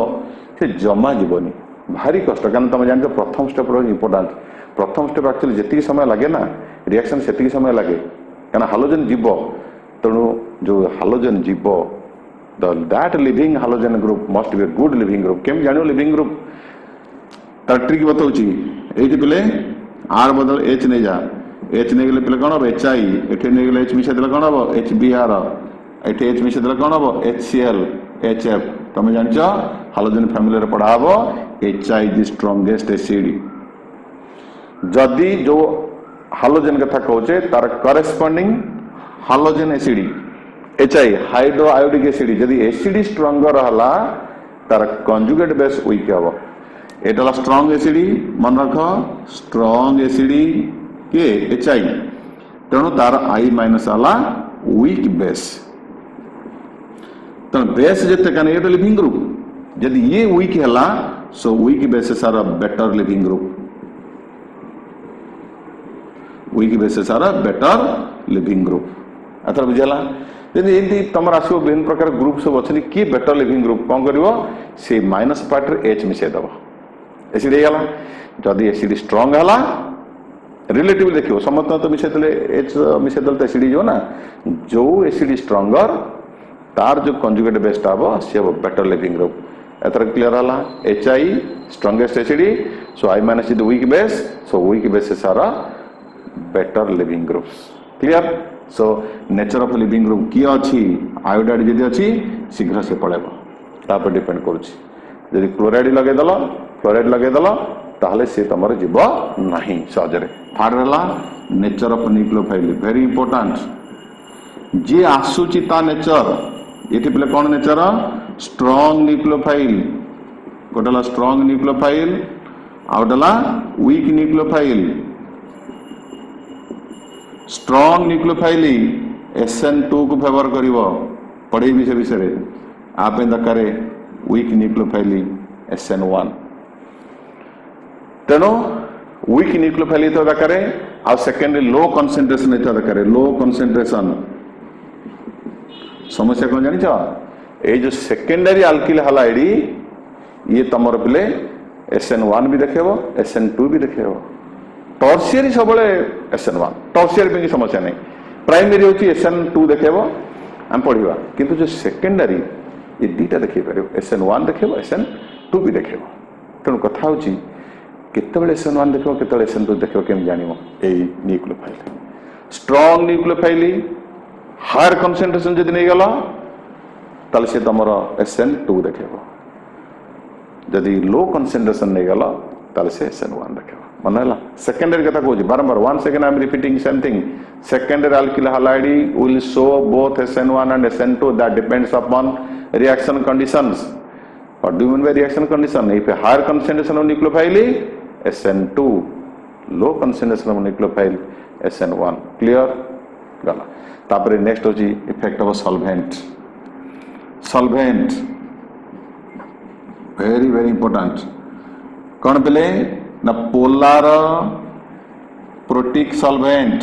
Speaker 1: ସେ ଜମା ଯିବନି ଭାରି କଷ୍ଟ କାରଣ ତମେ ଜାଣିଛ ପ୍ରଥମ ଷ୍ଟେପ୍ ରହୁଛି ଇମ୍ପୋର୍ଟାଣ୍ଟ ପ୍ରଥମ ଷ୍ଟେପ୍ ଆକ୍ଚୁଆଲି ଯେତିକି ସମୟ ଲାଗେ ନା ରିଆକ୍ସନ୍ ସେତିକି ସମୟ ଲାଗେ କାରଣ ହାଲୋଜେନ୍ ଯିବ ତେଣୁ ଯେଉଁ ହାଲୋଜେନ୍ ଯିବ the that leaving halogen group must be good leaving group କେମିତି ଜାଣିବ ଲିଭିଂ ଗ୍ରୁପ୍ ତାର ଟ୍ରିକ୍ ବତାଉଛି ଏଇଠି ପିଲେ ଆର୍ ବଦଳ ଏଚ୍ ନେଇଯା ଏଚ୍ ନେଇଗଲେ ପିଲେ କ'ଣ ହେବ ଏଚ୍ ଆଇ ଏଠି ନେଇଗଲେ ଏଚ୍ ମିଶାଇ ଦେଲେ କ'ଣ ହେବ ଏଚ୍ ବି ଆର୍ ଏଠି ଏଚ୍ ମିଶାଇ ଦେଲେ କ'ଣ ହେବ H C L H F ତମେ ଜାଣିଛ ହାଲୋଜେନ୍ ଫ୍ୟାମିଲିରେ ପଢ଼ା ହେବ H I the strongest acid ଯଦି ଯେଉଁ ହାଲୋଜେନ୍ କଥା କହୁଛେ ତାର corresponding halogen acid H I hydroiodic acid ଯଦି ଏସିଡ୍ ଷ୍ଟ୍ରଙ୍ଗର ହେଲା ତାର କଞ୍ଜୁଗେଟ୍ ବେସ୍ ୱିକ୍ ହେବ एट स्ट्रंग एसीडी मन रख स्ट्रंग एसीडी के एच आई तेणु तार आई माइनस आला विक् बेस तेना बेस जिते कहने ये लिविंग ग्रुप जब ये विक् है so weak bases are better leaving group weak bases are better leaving group एथर बुझेगा जी एम तुम आस विभिन्न प्रकार ग्रुप सब अच्छे किए बेटर लिविंग ग्रुप कौन कर माइनस पार्ट्रे एच मिसाइद ಎಸಿದು ହେଇଗଲା ଯଦି ಎಸಿಡ್ ଷ୍ଟ୍ରଙ୍ଗ ହେଲା ରିଲେଟିଭ୍ ଦେଖିବ ସମସ୍ତଙ୍କ ତ ମିଶାଇଦେଲେ ଏଚ୍ ମିଶାଇଦେଲେ ତ ଏସିଡ୍ ହେଇଯିବ ନା ଯେଉଁ ଏସିଡ୍ ଷ୍ଟ୍ରଙ୍ଗର ତାର ଯେଉଁ କଞ୍ଜୁଗେଟ୍ ବେଷ୍ଟ ହେବ ସେ ହେବ ବେଟର ଲିଭିଂ ଗ୍ରୁପ୍ ଏଥର କ୍ଲିୟର ହେଲା H I strongest acid so I minus is weak base so weak base sir better leaving groups clear so nature of leaving group କିଏ ଅଛି iodide ଯଦି ଅଛି ଶୀଘ୍ର ସେ ପଳେଇବ ତା ଉପରେ ଡିପେଣ୍ଡ କରୁଛି ଯଦି କ୍ଲୋରାଇଡ୍ ଲଗେଇଦେଲ କ୍ଲୋରାଇଡ୍ ଲଗେଇଦେଲ ତାହେଲେ ସେ ତମର ଯିବ ନାହିଁ ସହଜରେ ଥାର୍ଡ ହେଲା nature of nucleophile very important ଯିଏ ଆସୁଛି ତା ନେଚର ଏଠି ପିଲେ କ'ଣ ନେଚର ଷ୍ଟ୍ରଙ୍ଗ ନ୍ୟୁକ୍ଲୋଫାଇଲ୍ ଗୋଟେ ହେଲା ଷ୍ଟ୍ରଙ୍ଗ ନ୍ୟୁକ୍ଲୋଫାଇଲ୍ ଆଉ ଗୋଟେ ହେଲା weak nucleophile strong nucleophile S N ଟୁକୁ ଫେଭର କରିବ ପଢ଼େଇବି ସେ ବିଷୟରେ ଆ ପାଇଁ ଦରକାର weak nucleophile S N one तेणु विक् न्यूक्लोफाइल होता दरकार आ सेकेंडरी लो कनसेट्रेसन होता लो कनसेट्रेसन समस्या कौन जान ये जो सेकेंडरी आलकिल हालाइड ये तुम पे एस एन ओन भी देखे एस एन टू भी देखे टर्सीयरी सब एस एन ओन टर्सीयरी समस्या नहीं प्राइमरी हूँ एस एन टू देखे आम पढ़वा कितु जो सेकेंडरी ये दुटा देखे एस एन ओन देखे एस एन टू भी देखेब तेणु कथ हूँ କେତେବେଳେ ଏସ୍ ଏନ୍ ୱାନ୍ ଦେଖିବ କେତେବେଳେ ଏସ୍ ଏନ୍ ଟୁ ଦେଖିବ କେମିତି ଜାଣିବ ଏଇ nucleophile strong nucleophile higher concentration ଯଦି ନେଇଗଲ ତାହେଲେ ସେ ତୁମର ଏସ୍ ଏନ୍ ଟୁ ଦେଖେଇବ ଯଦି ଲୋ କନସେନ୍ଟ୍ରେସନ୍ ନେଇଗଲ ତାହେଲେ ସେ ଏସ୍ ଏନ୍ ୱାନ୍ ଦେଖେଇବ ମନେ ହେଲା ସେକେଣ୍ଡାରୀ କଥା କହୁଛି ବାରମ୍ବାର one second I am repeating same thing secondary alkyl halide will show both S N one and S N two that depends upon reaction conditions. What do you mean by reaction condition? If a higher concentration of nucleophile, SN2 low concentration of nucleophile SN1 clear gala তারপরে next হচ্ছে effect হব solvent solvent very very important কোণ বেলে না পোলার প্রোটিক solvent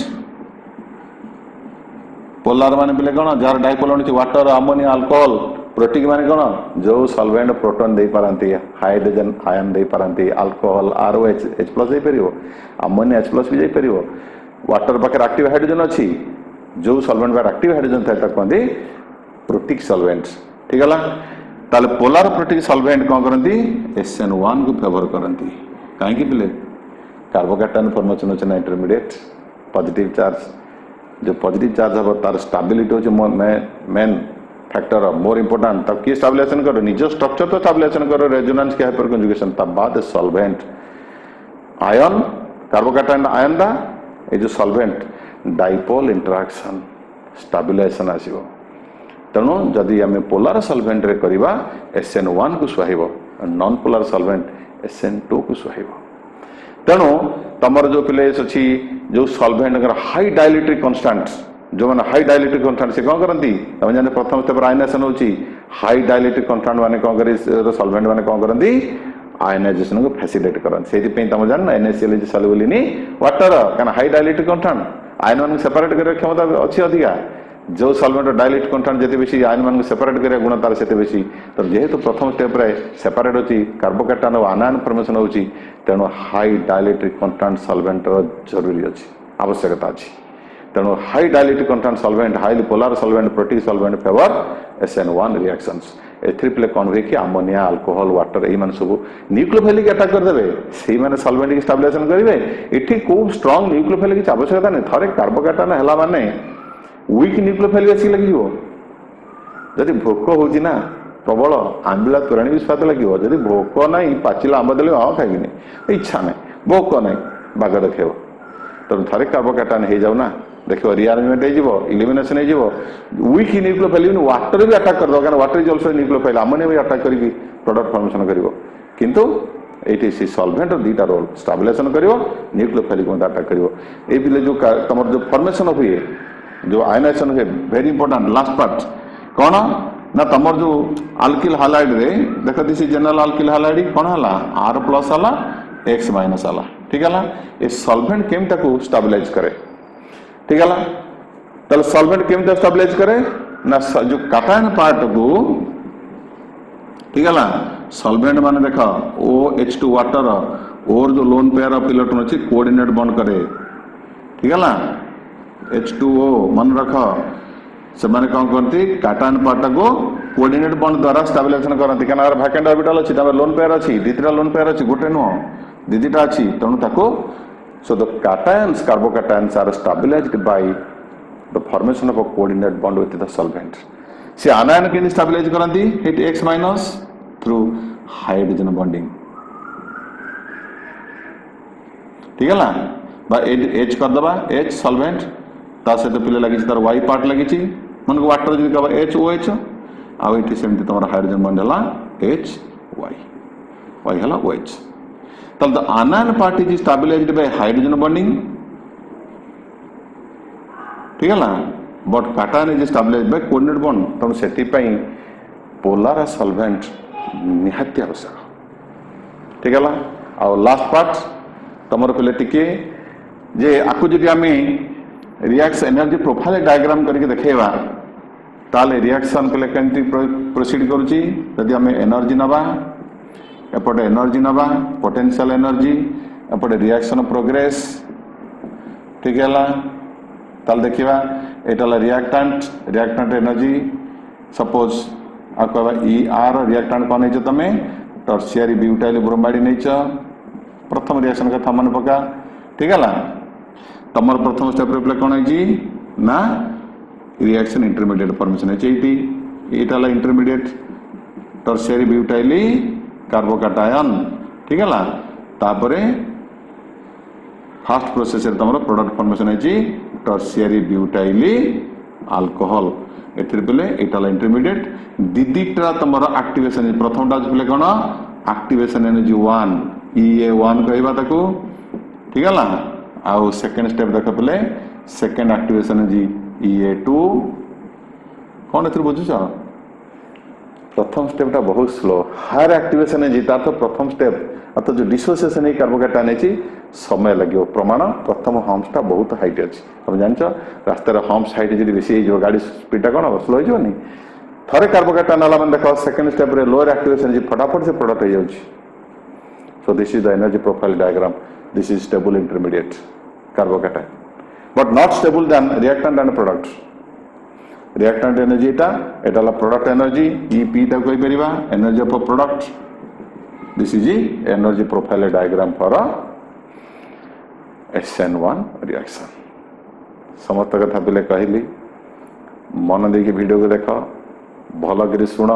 Speaker 1: পোলার মানে বেলে কোণ যার dipole water ammonia alcohol protic मान कौन जो सलभेन्ट प्रोटोन दे पारती हाइड्रोजन आयन दे पारती alcohol R O H H plus ammonia H plus भी जापर व्टर पाखे आक्ट हाइड्रोजेन अच्छी जो सलभेन्ट पाखे आक्ट हाइड्रोजेन था कहते प्रोटिक सलभेन्ट ठीक है पोलार प्रोटिक सलभेन्ट कौन करती एस एन वन को फेवर करती कहीं पिले कार्बोकाटन फर्मेसन अच्छे इंटरमिडियट पजिट चार्ज जो पजिट चार्ज हम तार स्टाबिलिटी हो main factor of more important तब की स्टेबलेशन करो निज स्ट्रक्चर तो स्टेबलेशन करो रेजोनेंस के हाइपर कंजुगेशन तब बाद सॉल्वेंट आयन कार्बोकैटायन आयन दा ये जो सॉल्वेंट डाइपोल इंटरेक्शन स्टेबलाइजेशन आसीबो ତେଣୁ ଯଦି ଆମେ ପୋଲାର ସଲଭେଣ୍ଟରେ କରିବା ଏସ୍ ଏନ୍ ୱାନ୍କୁ ସୁହାଇବ non polar solvent S N ଟୁକୁ ସୁହାଇବ ତେଣୁ ତମର ଯେଉଁ ପିଲେସ୍ ଅଛି ଯେଉଁ ସଲଭେଣ୍ଟଙ୍କର हाई ଡାଇଲେଟ୍ରିକ୍ କନଷ୍ଟାଣ୍ଟ ଯେଉଁମାନେ ହାଇ ଡାଇଲେଟିକ୍ କଣ୍ଟ୍ରାଣ୍ଟ ସେ କ'ଣ କରନ୍ତି ତମେ ଜାଣି ପ୍ରଥମ ସ୍ତେପର ଆଇନାଇସନ୍ ହେଉଛି ହାଇ ଡାଇଲେଟିକ୍ କଣ୍ଟ୍ରାଣ୍ଟ ମାନେ କ'ଣ କରି ସଲଭେଣ୍ଟ ମାନେ କ'ଣ କରନ୍ତି ଆଇନାଇଜେସନ୍କୁ ଫ୍ୟାସିଲିଟେଟ୍ କରନ୍ତି ସେଇଥିପାଇଁ ତମେ ଜାଣିନ ଏନ୍ଏସିଏଲ୍ ଇଜ୍ ବୋଲିନି ୱାଟର କାରଣ ହାଇ ଡାଇଲେଟ୍ରିକ୍ କଣ୍ଟ୍ରାଣ୍ଟ ଆଇନମାନଙ୍କୁ ସେପାରେଟ୍ କରିବା କ୍ଷମତା ଅଛି ଅଧିକା ଯେଉଁ ସଲଭେଣ୍ଟ ଡାଇଲେଟ୍ କଣ୍ଟ୍ରାଣ୍ଟ ଯେତେ ବେଶୀ ଆଇନମାନଙ୍କୁ ସେପାରେଟ୍ କରିବା ଗୁଣ ତାର ସେତେ ବେଶୀ ତ ଯେହେତୁ ପ୍ରଥମ ଷ୍ଟେପ୍ରେ ସେପାରେଟ୍ ହେଉଛି କାର୍ବୋକାଟାନ୍ ଓ ଆନାୟନ ଫର୍ମେସନ୍ ହେଉଛି ତେଣୁ ହାଇ ଡାଇଲେଟ୍ରିକ୍ କଣ୍ଟ୍ରାଣ୍ଟ ସଲଭେଣ୍ଟର ଜରୁରୀ ଅଛି ଆବଶ୍ୟକତା ଅଛି ତେଣୁ high dielectric constant solvent highly polar solvent protic solvent favour S N one reactions ଏଥିରେ ପିଲେ କ'ଣ ହୁଏ କି ଆମୋନିଆ ଆଲକୋହଲ ୱାଟର ଏଇମାନେ ସବୁ ନ୍ୟୁକ୍ଲୋଫେଲିକ୍ ଆଟାକ୍ କରିଦେବେ ସେଇମାନେ ସଲଭେଣ୍ଟିକ୍ ଷ୍ଟାବ୍ଲେସନ୍ କରିବେ ଏଠି କେଉଁ ଷ୍ଟ୍ରଙ୍ଗ ନ୍ୟୁକ୍ଲୋଫେଲିକ୍ କିଛି ଆବଶ୍ୟକତା ନାହିଁ ଥରେ କାର୍ବୋକାଟାନ୍ ହେଲା ମାନେ ୱିକ୍ ନ୍ୟୁକ୍ଲୋଫେଲିକ୍ ଆସିକି ଲାଗିଯିବ ଯଦି ଭୋକ ହେଉଛି ନା ପ୍ରବଳ ଆମ୍ବିଳା ତୋରାଣୀ ବି ସ୍ୱାଦ ଲାଗିବ ଯଦି ଭୋକ ନାହିଁ ପାଚିଲା ଆମ୍ବ ଦେଲେ ହଁ ଖାଇବିନି ଇଚ୍ଛା ନାହିଁ ଭୋକ ନାହିଁ ବାଗ ଦେଖେଇବ ତେଣୁ ଥରେ କାର୍ବୋକାଟାନ୍ ହେଇଯାଉ ନା देखो रिअरेजमेंट होलिमेसन हो विक् न्यूक्लियो फैल व्टर भी आटाक् करदेव क्या व्टर जल्द सहित न्यूक्लियो फैल आमोनिया भी आटाक् कर प्रडक्ट फर्मेसन कर कितु ये सल्भेन्टर दुटा रोल स्टाबिलेसन कर न्यूक्लियो फैलिक मैं आटाक् कर जो तुम जो फर्मेसन हुए जो आयनाइसन हुए भेरी इंपोर्टाट लास्ट पार्ट कौन ना तुम जो आलकिल हालाइड देख दी सी जेनेल आलकिल हालाइड कौन है आर प्लस है एक्स माइनस है ठीक है ए सल्भेन्ट केम को स्टाबिलइज कै ठीक है ତାହେଲେ ସଲଭେଣ୍ଟ କେମିତି ଷ୍ଟାବ୍ଲେଜ୍ କରେ ନା ଯୋଉ କାଟାୟନ ପାର୍ଟକୁ ଠିକ ହେଲା ସଲଭେଣ୍ଟ ମାନେ ଦେଖ O H two water or ଯୋଉ ଲୋନ୍ ପେୟାର ଅଫ୍ ଇଲେକ୍ଟ୍ରୋନ୍ ଅଛି କୋଅର୍ଡିନେଟ୍ ବଣ୍ଡ କରେ ଠିକ ହେଲା ଏଚ୍ ଟୁ ଓ ମନେ ରଖ ସେମାନେ କ'ଣ କରନ୍ତି କାଟାୟନ ପାର୍ଟକୁ କୋଅର୍ଡିନେଟ୍ ବଣ୍ଡ ଦ୍ୱାରା ଷ୍ଟାବିଲେସନ କରନ୍ତି କାରଣ ତାର ଭ୍ୟାକେଣ୍ଟ ଅର୍ବିଟାଲ ଅଛି ତାପରେ ଲୋନ୍ ପେୟାର ଅଛି ଦୁଇଟା ଲୋନ୍ ପେୟାର ଅଛି ଗୋଟେ ନୁହଁ ଦୁଇଟା ଅଛି ତେଣୁ ତାକୁ So the cations, carbocations are stabilized by the formation of a coordinate bond with the solvent. See anion can stabilize karanti it X minus through hydrogen bonding. ठीक है ना बा एच कर दबा एच सॉल्वेंट ता सहित पिले लगी तार वाई पार्ट लगी मन को वाटर जब कह एच ओ एच आउ ये सेमती तुम हाइड्रोजन बंड है एच वाई वाई है ओ एच ᱛᱟᱞᱫᱚ ᱟᱱᱟᱱ ᱯᱟᱴᱤᱡ ᱥᱴᱮᱵᱤᱞᱟᱭᱡಡ್ ᱵᱟᱭ ᱦᱟᱭᱤᱰᱨᱚᱡᱚᱱ ᱵᱚᱱᱰᱤᱝ ᱴᱷᱤᱠ ᱜᱮᱞᱟ ᱵᱚᱴ ᱯᱟᱴᱟᱱ ᱤᱥ ᱥᱴᱮᱵᱞᱤᱥಡ್ ᱵᱟᱭ ᱠᱚਆᱨᱰᱤᱱᱮᱴ ᱵᱚᱱᱰ ᱛᱟᱞᱫᱚ ᱥᱮᱴᱤᱯᱟᱭ ᱯᱚᱞᱟᱨ ᱥᱚᱞᱵᱮᱱᱴ ᱱᱤᱦᱟᱛᱭ ᱟᱵᱥᱟᱨ ᱴᱷᱤᱠ ᱜᱮᱞᱟ ᱟᱨ ᱞᱟᱥᱴ ᱯᱟᱴ ᱛᱚᱢᱟᱨ ᱠᱩᱞᱮ ᱴᱤᱠᱮ ᱡᱮ ᱟᱠᱩᱡᱤ ᱜᱮ ᱟᱢᱤ ᱨᱤᱭᱮᱠᱥ ᱮᱱᱟᱨᱡᱤ ᱯᱨᱚഫൈᱞ ᱮ ᱰᱟᱭᱜᱨᱟᱢ ᱠᱟᱨᱤ ᱠᱮ ᱫᱮᱠᱷᱮᱣᱟ ᱛᱟᱞᱮ एपटे एनर्जी नवा पोटेंशियल एनर्जी एपटे रिएक्शन प्रोग्रेस ठीक है देखा यहाँ रिएक्टेंट रिएक्टेंट एनर्जी सपोज आप कह इ आर रिएक्टांट कौन नहीं तुम टर्सीआरी ब्यूटाइल ब्रोमाइड नहींच प्रथम रिएक्शन कथा मन पका ठीक है तुम प्रथम स्टेप कौन है ना रिएक्शन इंटरमीडिएट परमिशन है ये इंटरमीडिएट टर्सीआरी ब्यूटाइली কার্বোকাটায়ন ঠিক कार्बोकाटायन ठीक ফার্স্ট প্রসেসের তোমার process formation formation tertiary butyl alcohol এটির বলে এটা হলো ইন্টারমিডিয়েট দ্বিতীয়টা তোমার আক্টিভেসন প্রথমটা বলে কোণ activation energy one EA one কহবা তাকে ঠিক হল আউ সেকেন্ড স্টেপ দেখ বলে second activation energy EA two কোণ এর বুঝুছ প্রথম স্টেপটা বহু স্লো ହାୟର ଆକ୍ଟିଭେସନ୍ ହେଇଛି ତାର ତ ପ୍ରଥମ ଷ୍ଟେପ୍ ଅର୍ଥାତ ଯେଉଁ ଡିସୋସିଏସନ୍ ହେଇ କାର୍ବୋକାଟା ନେଇଛି ସମୟ ଲାଗିବ ପ୍ରମାଣ ପ୍ରଥମ ହମ୍ସଟା ବହୁତ ହାଇଟ୍ ଅଛି ତମେ ଜାଣିଛ ରାସ୍ତାରେ ହମ୍ସ ହାଇଟ୍ ଯଦି ବେଶୀ ହେଇଯିବ ଗାଡ଼ି ସ୍ପିଡ଼ଟା କ'ଣ ସ୍ଲୋ ହେଇଯିବନି ଥରେ କାର୍ବୋକାଟା ନେଲା ମାନେ ଦେଖ ସେକେଣ୍ଡ ଷ୍ଟେପ୍ରେ ଲୋଅର୍ ଆକ୍ଟିଭେସନ୍ ହେଇଛି ଫଟାଫଟ ସେ ପ୍ରଡ଼କ୍ଟ ହେଇଯାଉଛି so this is the energy profile diagram this is stable intermediate carbocation but not stable than reactant and product. Reactant energy ଏଇଟା ଏଇଟା ହେଲା ପ୍ରଡକ୍ଟ ଏନର୍ଜି ଇ ପିଟା କହିପାରିବା energy of product this is energy profile diagram for S N one reaction ସମସ୍ତ କଥା ପିଲେ କହିଲି ମନ ଦେଇକି ଭିଡ଼ିଓକୁ ଦେଖ ଭଲକରି ଶୁଣ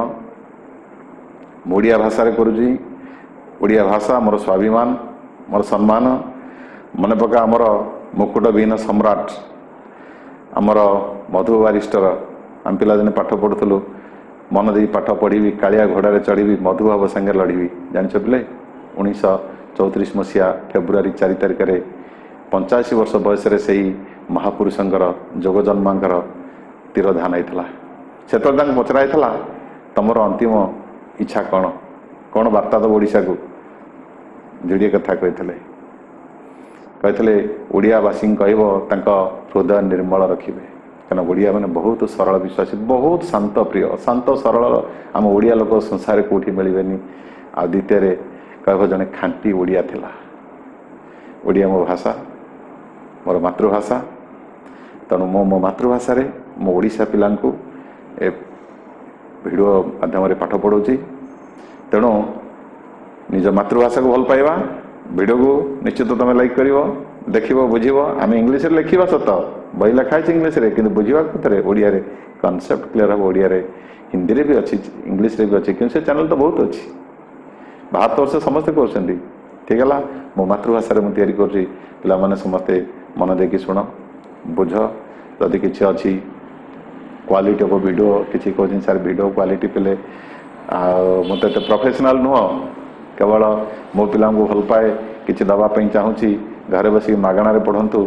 Speaker 1: ମୁଁ ଓଡ଼ିଆ ଭାଷାରେ କରୁଛି ଓଡ଼ିଆ ଭାଷା ମୋର ସ୍ୱାଭିମାନ ମୋର ସମ୍ମାନ ମନେ ପକା ଆମର ମୁକୁଟବିହୀନ ସମ୍ରାଟ ଆମର ମଧୁ ବାରିଷ୍ଟର ଆମେ ପିଲାଦିନେ ପାଠ ପଢ଼ୁଥିଲୁ ମନ ଦେଇ ପାଠ ପଢ଼ିବି କାଳିଆ ଘୋଡ଼ାରେ ଚଢ଼ିବି ମଧୁବାବ ସାଙ୍ଗରେ ଲଢ଼ିବି ଜାଣିଛ ପିଲେ ଉଣେଇଶହ ଚଉତିରିଶ ମସିହା ଫେବୃଆରୀ ଚାରି ତାରିଖରେ ପଞ୍ଚାଅଶୀ ବର୍ଷ ବୟସରେ ସେହି ମହାପୁରୁଷଙ୍କର ଯୋଗ ଜନ୍ମାଙ୍କର ତୀରଧାନ ହେଇଥିଲା ସେତେବେଳେ ତାଙ୍କୁ ପଚରା ହେଇଥିଲା ତୁମର ଅନ୍ତିମ ଇଚ୍ଛା କ'ଣ କ'ଣ ବାର୍ତ୍ତା ଦେବ ଓଡ଼ିଶାକୁ ଯୋଡ଼ିଏ କଥା କହିଥିଲେ କହିଥିଲେ ଓଡ଼ିଆବାସୀଙ୍କୁ କହିବ ତାଙ୍କ ହୃଦୟ ନିର୍ମଳ ରଖିବେ କାରଣ ଓଡ଼ିଆମାନେ ବହୁତ ସରଳ ବିଶ୍ୱାସୀ ବହୁତ ଶାନ୍ତ ପ୍ରିୟ ଶାନ୍ତ ସରଳ ଆମ ଓଡ଼ିଆ ଲୋକ ସଂସାରରେ କେଉଁଠି ମିଳିବେନି ଆଉ ଦ୍ୱିତୀୟରେ କହିବ ଜଣେ ଖାଣ୍ଟି ଓଡ଼ିଆ ଥିଲା ଓଡ଼ିଆ ମୋ ଭାଷା ମୋର ମାତୃଭାଷା ତେଣୁ ମୁଁ ମୋ ମାତୃଭାଷାରେ ମୋ ଓଡ଼ିଶା ପିଲାଙ୍କୁ ଏ ଭିଡ଼ିଓ ମାଧ୍ୟମରେ ପାଠ ପଢ଼ାଉଛି ତେଣୁ ନିଜ ମାତୃଭାଷାକୁ ଭଲ ପାଇବା ଭିଡ଼ିଓକୁ ନିଶ୍ଚିତ ତୁମେ ଲାଇକ୍ କରିବ देख बुझे आम इंग्लीश लिखा सत बही लिखाई इंग्लीश में कि बुझा कथे ओडिया कनसेप्ट क्लीयर हम ओडिया हिंदी में भी अच्छी इंग्लीश भी अच्छे क्योंकि चैनल तो बहुत अच्छी भारत वर्ष समस्ते कर ठीक है मो मतृभाषा मुझे करें समस्ते मन दे कि शुण बुझ जदि किसी अच्छी क्वाट अफ भिड किसी कह सर भिड क्वाटी पे मुझे प्रफेसनाल नुह केवल मो पा भल पाए कि दवापी चाहूँगी घर बस मगणारे पढ़ु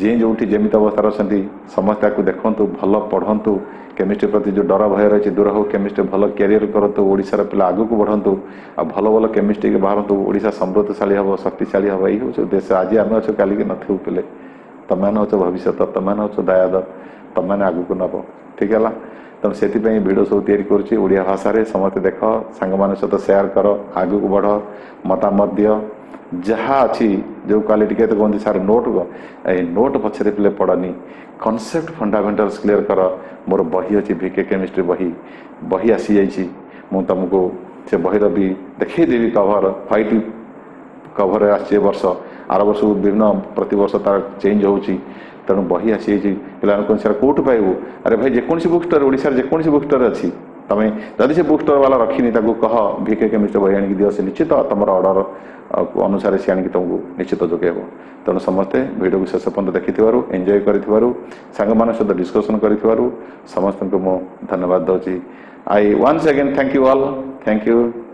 Speaker 1: जी जो जमी अवस्था अच्छा समस्त आपको देखु भल पढ़ु केमिस्ट्री प्रति जो डर भय रही दूर हो केमिस्ट्री भल कर करूँ ओडार पे आगू बढ़तु आ भल भल केमिस्ट्री के बाहर ओडा समृद्धशा हम शक्तिशा हम यही हूँ देश आज आम अच्छे कल की नौ पे तुम मैंने भविष्य तुम मैंने दयाद तुम मैंने आगू नब ठीक है तुम से भिड सब या भाषा समस्त देख सांग सहित सेयार कर आगू बढ़ मतामत दि ଯାହା ଅଛି ଯେଉଁ କ୍ୱାଲିଟି କେତେ କୁହନ୍ତି ସାର୍ ନୋଟ୍ ଏଇ ନୋଟ୍ ପଛରେ ପିଲେ ପଡ଼ନି କନସେପ୍ଟ ଫଣ୍ଡାମେଣ୍ଟାଲ୍ସ କ୍ଲିୟର କର ମୋର ବହି ଅଛି ଭିକେ କେମିଷ୍ଟ୍ରି ବହି ବହି ଆସିଯାଇଛି ମୁଁ ତୁମକୁ ସେ ବହିର ବି ଦେଖେଇଦେବି କଭର ହ୍ୱାଇଟ୍ କଭର ଆସିଛି ଏ ବର୍ଷ ଆର ବର୍ଷକୁ ବିଭିନ୍ନ ପ୍ରତିବର୍ଷ ତାର ଚେଞ୍ଜ ହେଉଛି ତେଣୁ ବହି ଆସିଯାଇଛି ପିଲାମାନେ କ'ଣ ସାର୍ କେଉଁଠୁ ପାଇବୁ ଆରେ ଭାଇ ଯେକୌଣସି ବୁକ୍ ଷ୍ଟୋର ଓଡ଼ିଶାର ଯେକୌଣସି ବୁକ୍ ଷ୍ଟୋର ଅଛି ତମେ ଯଦି ସେ ବୁକ୍ ଷ୍ଟୋର୍ ବାଲା ରଖିନି ତାକୁ କହ ଭିକେ କେମିଷ୍ଟ ବହି ଆଣିକି ଦିଅ ସେ ନିଶ୍ଚିତ ତମର ଅର୍ଡ଼ର ଅନୁସାରେ ସେ ଆଣିକି ତମକୁ ନିଶ୍ଚିତ ଯୋଗାଇବ ତେଣୁ ସମସ୍ତେ ଭିଡ଼ିଓକୁ ଶେଷ ପର୍ଯ୍ୟନ୍ତ ଦେଖିଥିବାରୁ ଏନ୍ଜୟ କରିଥିବାରୁ ସାଙ୍ଗମାନଙ୍କ ସହିତ ଡିସ୍କସନ୍ କରିଥିବାରୁ ସମସ୍ତଙ୍କୁ ମୁଁ ଧନ୍ୟବାଦ ଦେଉଛି I once again thank you all thank you